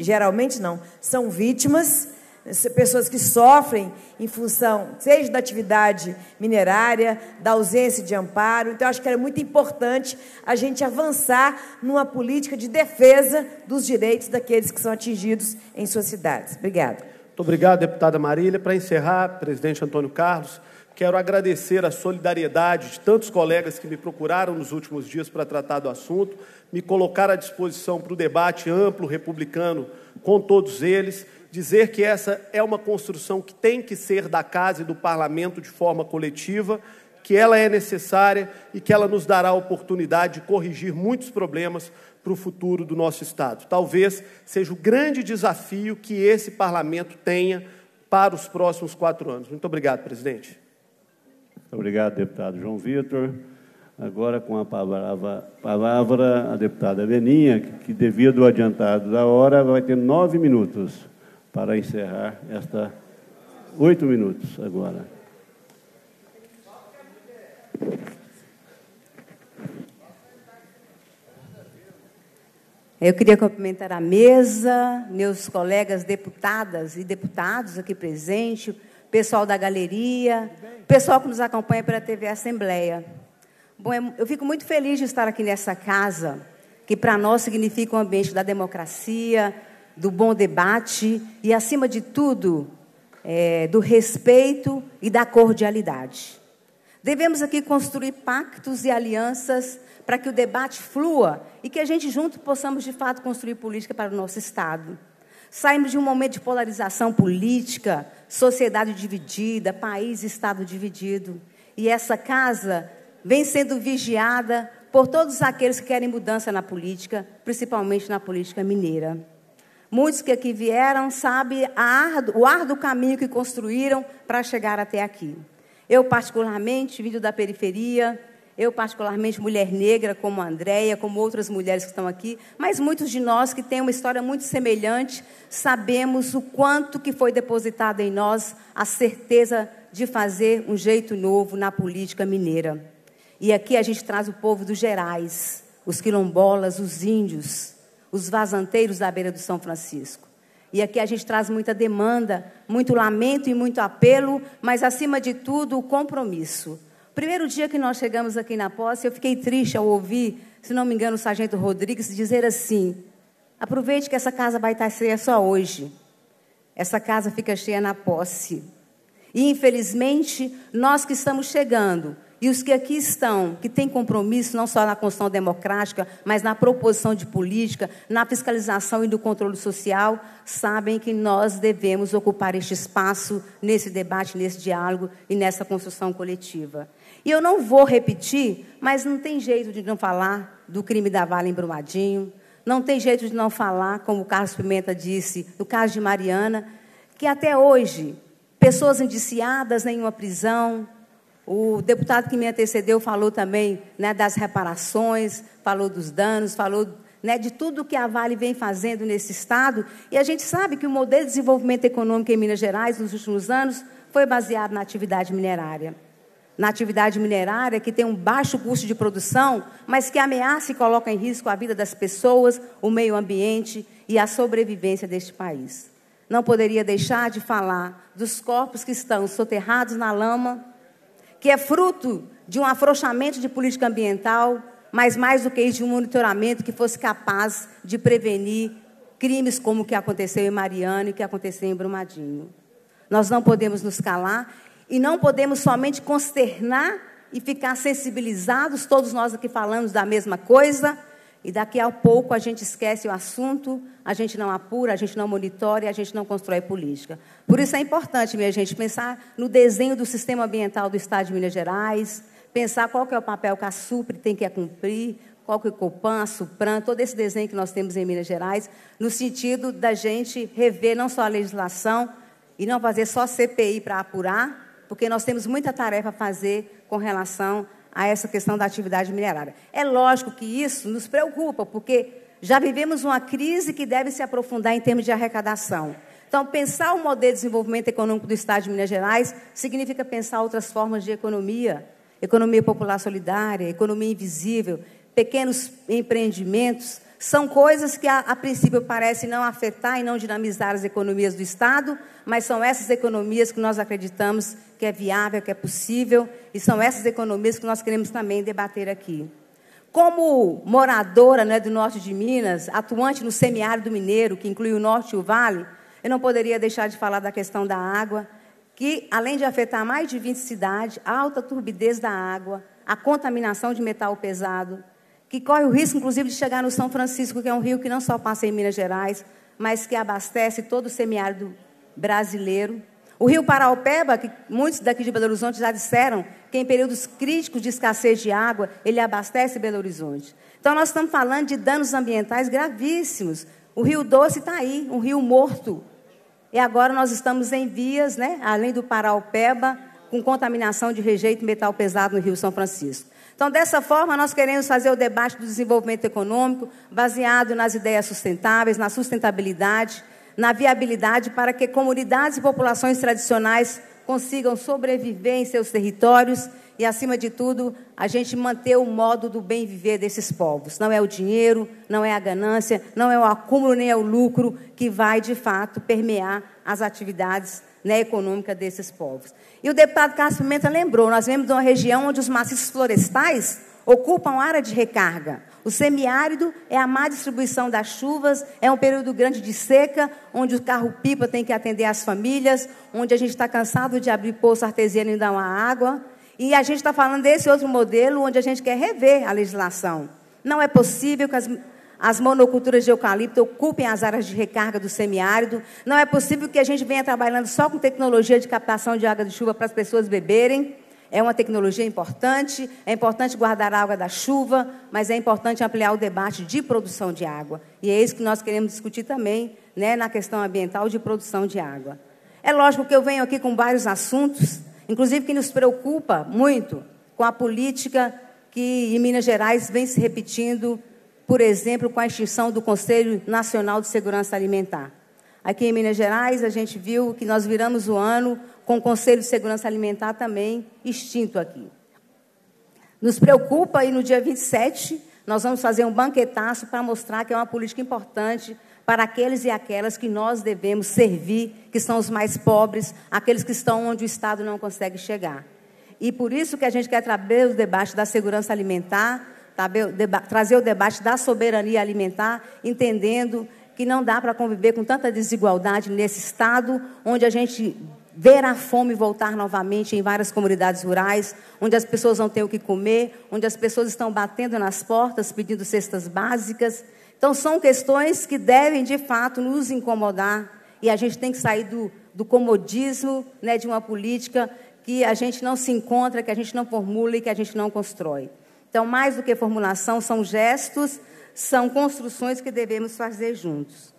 geralmente não, são vítimas pessoas que sofrem em função, seja da atividade minerária, da ausência de amparo. Então, acho que era muito importante a gente avançar numa política de defesa dos direitos daqueles que são atingidos em suas cidades. Obrigada. Muito obrigado, deputada Marília. Para encerrar, presidente Antônio Carlos, quero agradecer a solidariedade de tantos colegas que me procuraram nos últimos dias para tratar do assunto, me colocar à disposição para o debate amplo, republicano, com todos eles dizer que essa é uma construção que tem que ser da casa e do parlamento de forma coletiva, que ela é necessária e que ela nos dará a oportunidade de corrigir muitos problemas para o futuro do nosso Estado. Talvez seja o grande desafio que esse parlamento tenha para os próximos quatro anos. Muito obrigado, presidente. Muito obrigado, deputado João Vitor. Agora, com a palavra, palavra a deputada Beninha, que, devido ao adiantado da hora, vai ter nove minutos para encerrar esta oito minutos agora. Eu queria cumprimentar a mesa, meus colegas deputadas e deputados aqui presentes, pessoal da galeria, pessoal que nos acompanha pela TV Assembleia. Bom, é eu fico muito feliz de estar aqui nessa casa, que para nós significa um ambiente da democracia, do bom debate e, acima de tudo, é, do respeito e da cordialidade. Devemos aqui construir pactos e alianças para que o debate flua e que a gente junto possamos de fato construir política para o nosso Estado. Saímos de um momento de polarização política, sociedade dividida, país e Estado dividido. E essa casa vem sendo vigiada por todos aqueles que querem mudança na política, principalmente na política mineira. Muitos que aqui vieram sabem o árduo caminho que construíram para chegar até aqui. Eu, particularmente, vindo da periferia, eu, particularmente, mulher negra, como a Andréia, como outras mulheres que estão aqui, mas muitos de nós que têm uma história muito semelhante, sabemos o quanto que foi depositado em nós a certeza de fazer um jeito novo na política mineira. E aqui a gente traz o povo dos Gerais, os quilombolas, os índios, os vazanteiros da beira do São Francisco. E aqui a gente traz muita demanda, muito lamento e muito apelo, mas acima de tudo o compromisso. Primeiro dia que nós chegamos aqui na posse, eu fiquei triste ao ouvir, se não me engano, o sargento Rodrigues dizer assim: aproveite que essa casa vai estar cheia só hoje. Essa casa fica cheia na posse. E infelizmente, nós que estamos chegando, e os que aqui estão, que têm compromisso não só na construção democrática, mas na proposição de política, na fiscalização e no controle social, sabem que nós devemos ocupar este espaço nesse debate, nesse diálogo e nessa construção coletiva. E eu não vou repetir, mas não tem jeito de não falar do crime da Vale em Brumadinho, não tem jeito de não falar, como o Carlos Pimenta disse, do caso de Mariana, que até hoje, pessoas indiciadas em uma prisão, o deputado que me antecedeu falou também né, das reparações, falou dos danos, falou né, de tudo que a Vale vem fazendo nesse estado. E a gente sabe que o modelo de desenvolvimento econômico em Minas Gerais, nos últimos anos, foi baseado na atividade minerária. Na atividade minerária, que tem um baixo custo de produção, mas que ameaça e coloca em risco a vida das pessoas, o meio ambiente e a sobrevivência deste país. Não poderia deixar de falar dos corpos que estão soterrados na lama, que é fruto de um afrouxamento de política ambiental, mas mais do que isso, de um monitoramento que fosse capaz de prevenir crimes como o que aconteceu em Mariana e o que aconteceu em Brumadinho. Nós não podemos nos calar e não podemos somente consternar e ficar sensibilizados, todos nós aqui falamos da mesma coisa, e daqui a pouco a gente esquece o assunto, a gente não apura, a gente não monitora e a gente não constrói política. Por isso é importante, minha gente, pensar no desenho do sistema ambiental do Estado de Minas Gerais, pensar qual que é o papel que a SUPRE tem que cumprir, qual que é o COPAN, a SUPRAN, todo esse desenho que nós temos em Minas Gerais, no sentido da gente rever não só a legislação e não fazer só CPI para apurar, porque nós temos muita tarefa a fazer com relação a essa questão da atividade minerária. É lógico que isso nos preocupa, porque já vivemos uma crise que deve se aprofundar em termos de arrecadação. Então, pensar o modelo de desenvolvimento econômico do Estado de Minas Gerais significa pensar outras formas de economia, economia popular solidária, economia invisível, pequenos empreendimentos, São coisas que, a, a princípio, parecem não afetar e não dinamizar as economias do Estado, mas são essas economias que nós acreditamos que é viável, que é possível, e são essas economias que nós queremos também debater aqui. Como moradora né, do norte de Minas, atuante no semiárido mineiro, que inclui o norte e o vale, eu não poderia deixar de falar da questão da água, que, além de afetar mais de 20 cidades, a alta turbidez da água, a contaminação de metal pesado, que corre o risco, inclusive, de chegar no São Francisco, que é um rio que não só passa em Minas Gerais, mas que abastece todo o semiárido brasileiro. O rio Paraupeba, que muitos daqui de Belo Horizonte já disseram que em períodos críticos de escassez de água, ele abastece Belo Horizonte. Então, nós estamos falando de danos ambientais gravíssimos. O Rio Doce está aí, um rio morto. E agora nós estamos em vias, né, além do Paraupeba, com contaminação de rejeito metal pesado no Rio São Francisco. Então, dessa forma, nós queremos fazer o debate do desenvolvimento econômico baseado nas ideias sustentáveis, na sustentabilidade, na viabilidade para que comunidades e populações tradicionais consigam sobreviver em seus territórios e, acima de tudo, a gente manter o modo do bem viver desses povos. Não é o dinheiro, não é a ganância, não é o acúmulo nem é o lucro que vai, de fato, permear as atividades né, econômicas desses povos. E o deputado Carlos Pimenta lembrou, nós vemos de uma região onde os maciços florestais ocupam área de recarga. O semiárido é a má distribuição das chuvas, é um período grande de seca, onde o carro-pipa tem que atender as famílias, onde a gente está cansado de abrir poço artesiano e dar uma água. E a gente está falando desse outro modelo, onde a gente quer rever a legislação. Não é possível que as as monoculturas de eucalipto ocupem as áreas de recarga do semiárido. Não é possível que a gente venha trabalhando só com tecnologia de captação de água de chuva para as pessoas beberem. É uma tecnologia importante, é importante guardar a água da chuva, mas é importante ampliar o debate de produção de água. E é isso que nós queremos discutir também né, na questão ambiental de produção de água. É lógico que eu venho aqui com vários assuntos, inclusive que nos preocupa muito com a política que em Minas Gerais vem se repetindo por exemplo, com a extinção do Conselho Nacional de Segurança Alimentar. Aqui em Minas Gerais, a gente viu que nós viramos o ano com o Conselho de Segurança Alimentar também extinto aqui. Nos preocupa e no dia 27 nós vamos fazer um banquetaço para mostrar que é uma política importante para aqueles e aquelas que nós devemos servir, que são os mais pobres, aqueles que estão onde o Estado não consegue chegar. E por isso que a gente quer trazer o debate da segurança alimentar, trazer o debate da soberania alimentar, entendendo que não dá para conviver com tanta desigualdade nesse estado, onde a gente ver a fome voltar novamente em várias comunidades rurais, onde as pessoas não têm o que comer, onde as pessoas estão batendo nas portas pedindo cestas básicas. Então, são questões que devem, de fato, nos incomodar e a gente tem que sair do, do comodismo né, de uma política que a gente não se encontra, que a gente não formula e que a gente não constrói. Então, mais do que formulação, são gestos, são construções que devemos fazer juntos.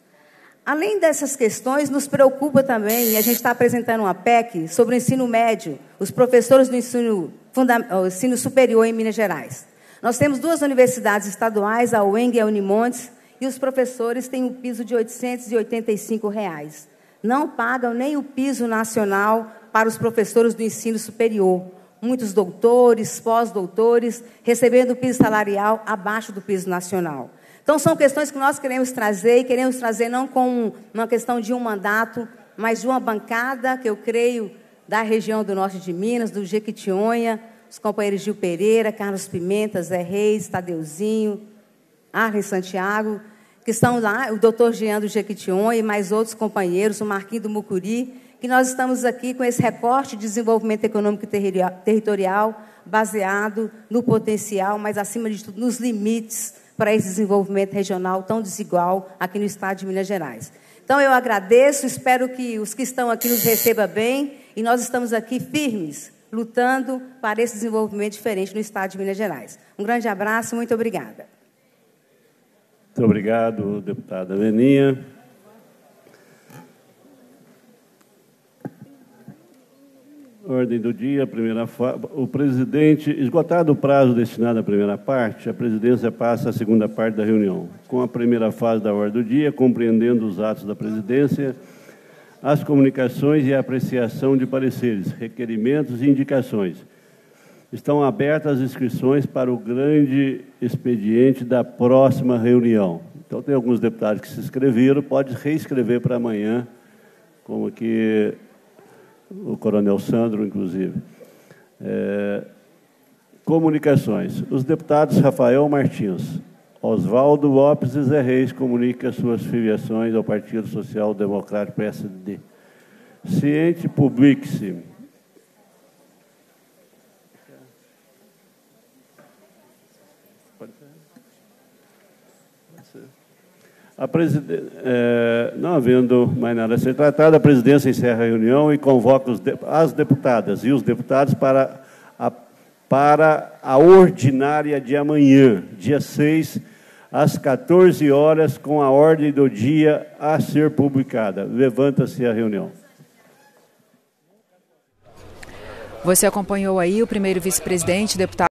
Além dessas questões, nos preocupa também, e a gente está apresentando uma PEC sobre o ensino médio, os professores do ensino, ensino superior em Minas Gerais. Nós temos duas universidades estaduais, a UENG e a Unimontes, e os professores têm um piso de 885 reais. Não pagam nem o piso nacional para os professores do ensino superior muitos doutores, pós-doutores, recebendo o piso salarial abaixo do piso nacional. Então, são questões que nós queremos trazer, e queremos trazer não com uma questão de um mandato, mas de uma bancada, que eu creio, da região do norte de Minas, do Jequitinhonha, os companheiros Gil Pereira, Carlos Pimenta, Zé Reis, Tadeuzinho, Arlen Santiago, que estão lá, o doutor Jean do Jequitinhonha e mais outros companheiros, o Marquinhos do Mucuri, que nós estamos aqui com esse recorte de desenvolvimento econômico territorial baseado no potencial, mas acima de tudo nos limites para esse desenvolvimento regional tão desigual aqui no estado de Minas Gerais. Então eu agradeço, espero que os que estão aqui nos recebam bem e nós estamos aqui firmes, lutando para esse desenvolvimento diferente no estado de Minas Gerais. Um grande abraço, muito obrigada. Muito obrigado, deputada Veninha. Ordem do dia, primeira o presidente, esgotado o prazo destinado à primeira parte, a presidência passa à segunda parte da reunião. Com a primeira fase da ordem do dia, compreendendo os atos da presidência, as comunicações e a apreciação de pareceres, requerimentos e indicações. Estão abertas as inscrições para o grande expediente da próxima reunião. Então, tem alguns deputados que se inscreveram, pode reescrever para amanhã, como aqui o coronel Sandro, inclusive. É, comunicações. Os deputados Rafael Martins, Oswaldo Lopes e Zé Reis comunicam suas filiações ao Partido Social Democrático PSD. Ciente publique-se. É, não havendo mais nada a ser tratado, a presidência encerra a reunião e convoca de... as deputadas e os deputados para a, para a ordinária de amanhã, dia 6, às 14 horas, com a ordem do dia a ser publicada. Levanta-se a reunião. Você acompanhou aí o primeiro vice-presidente, deputado.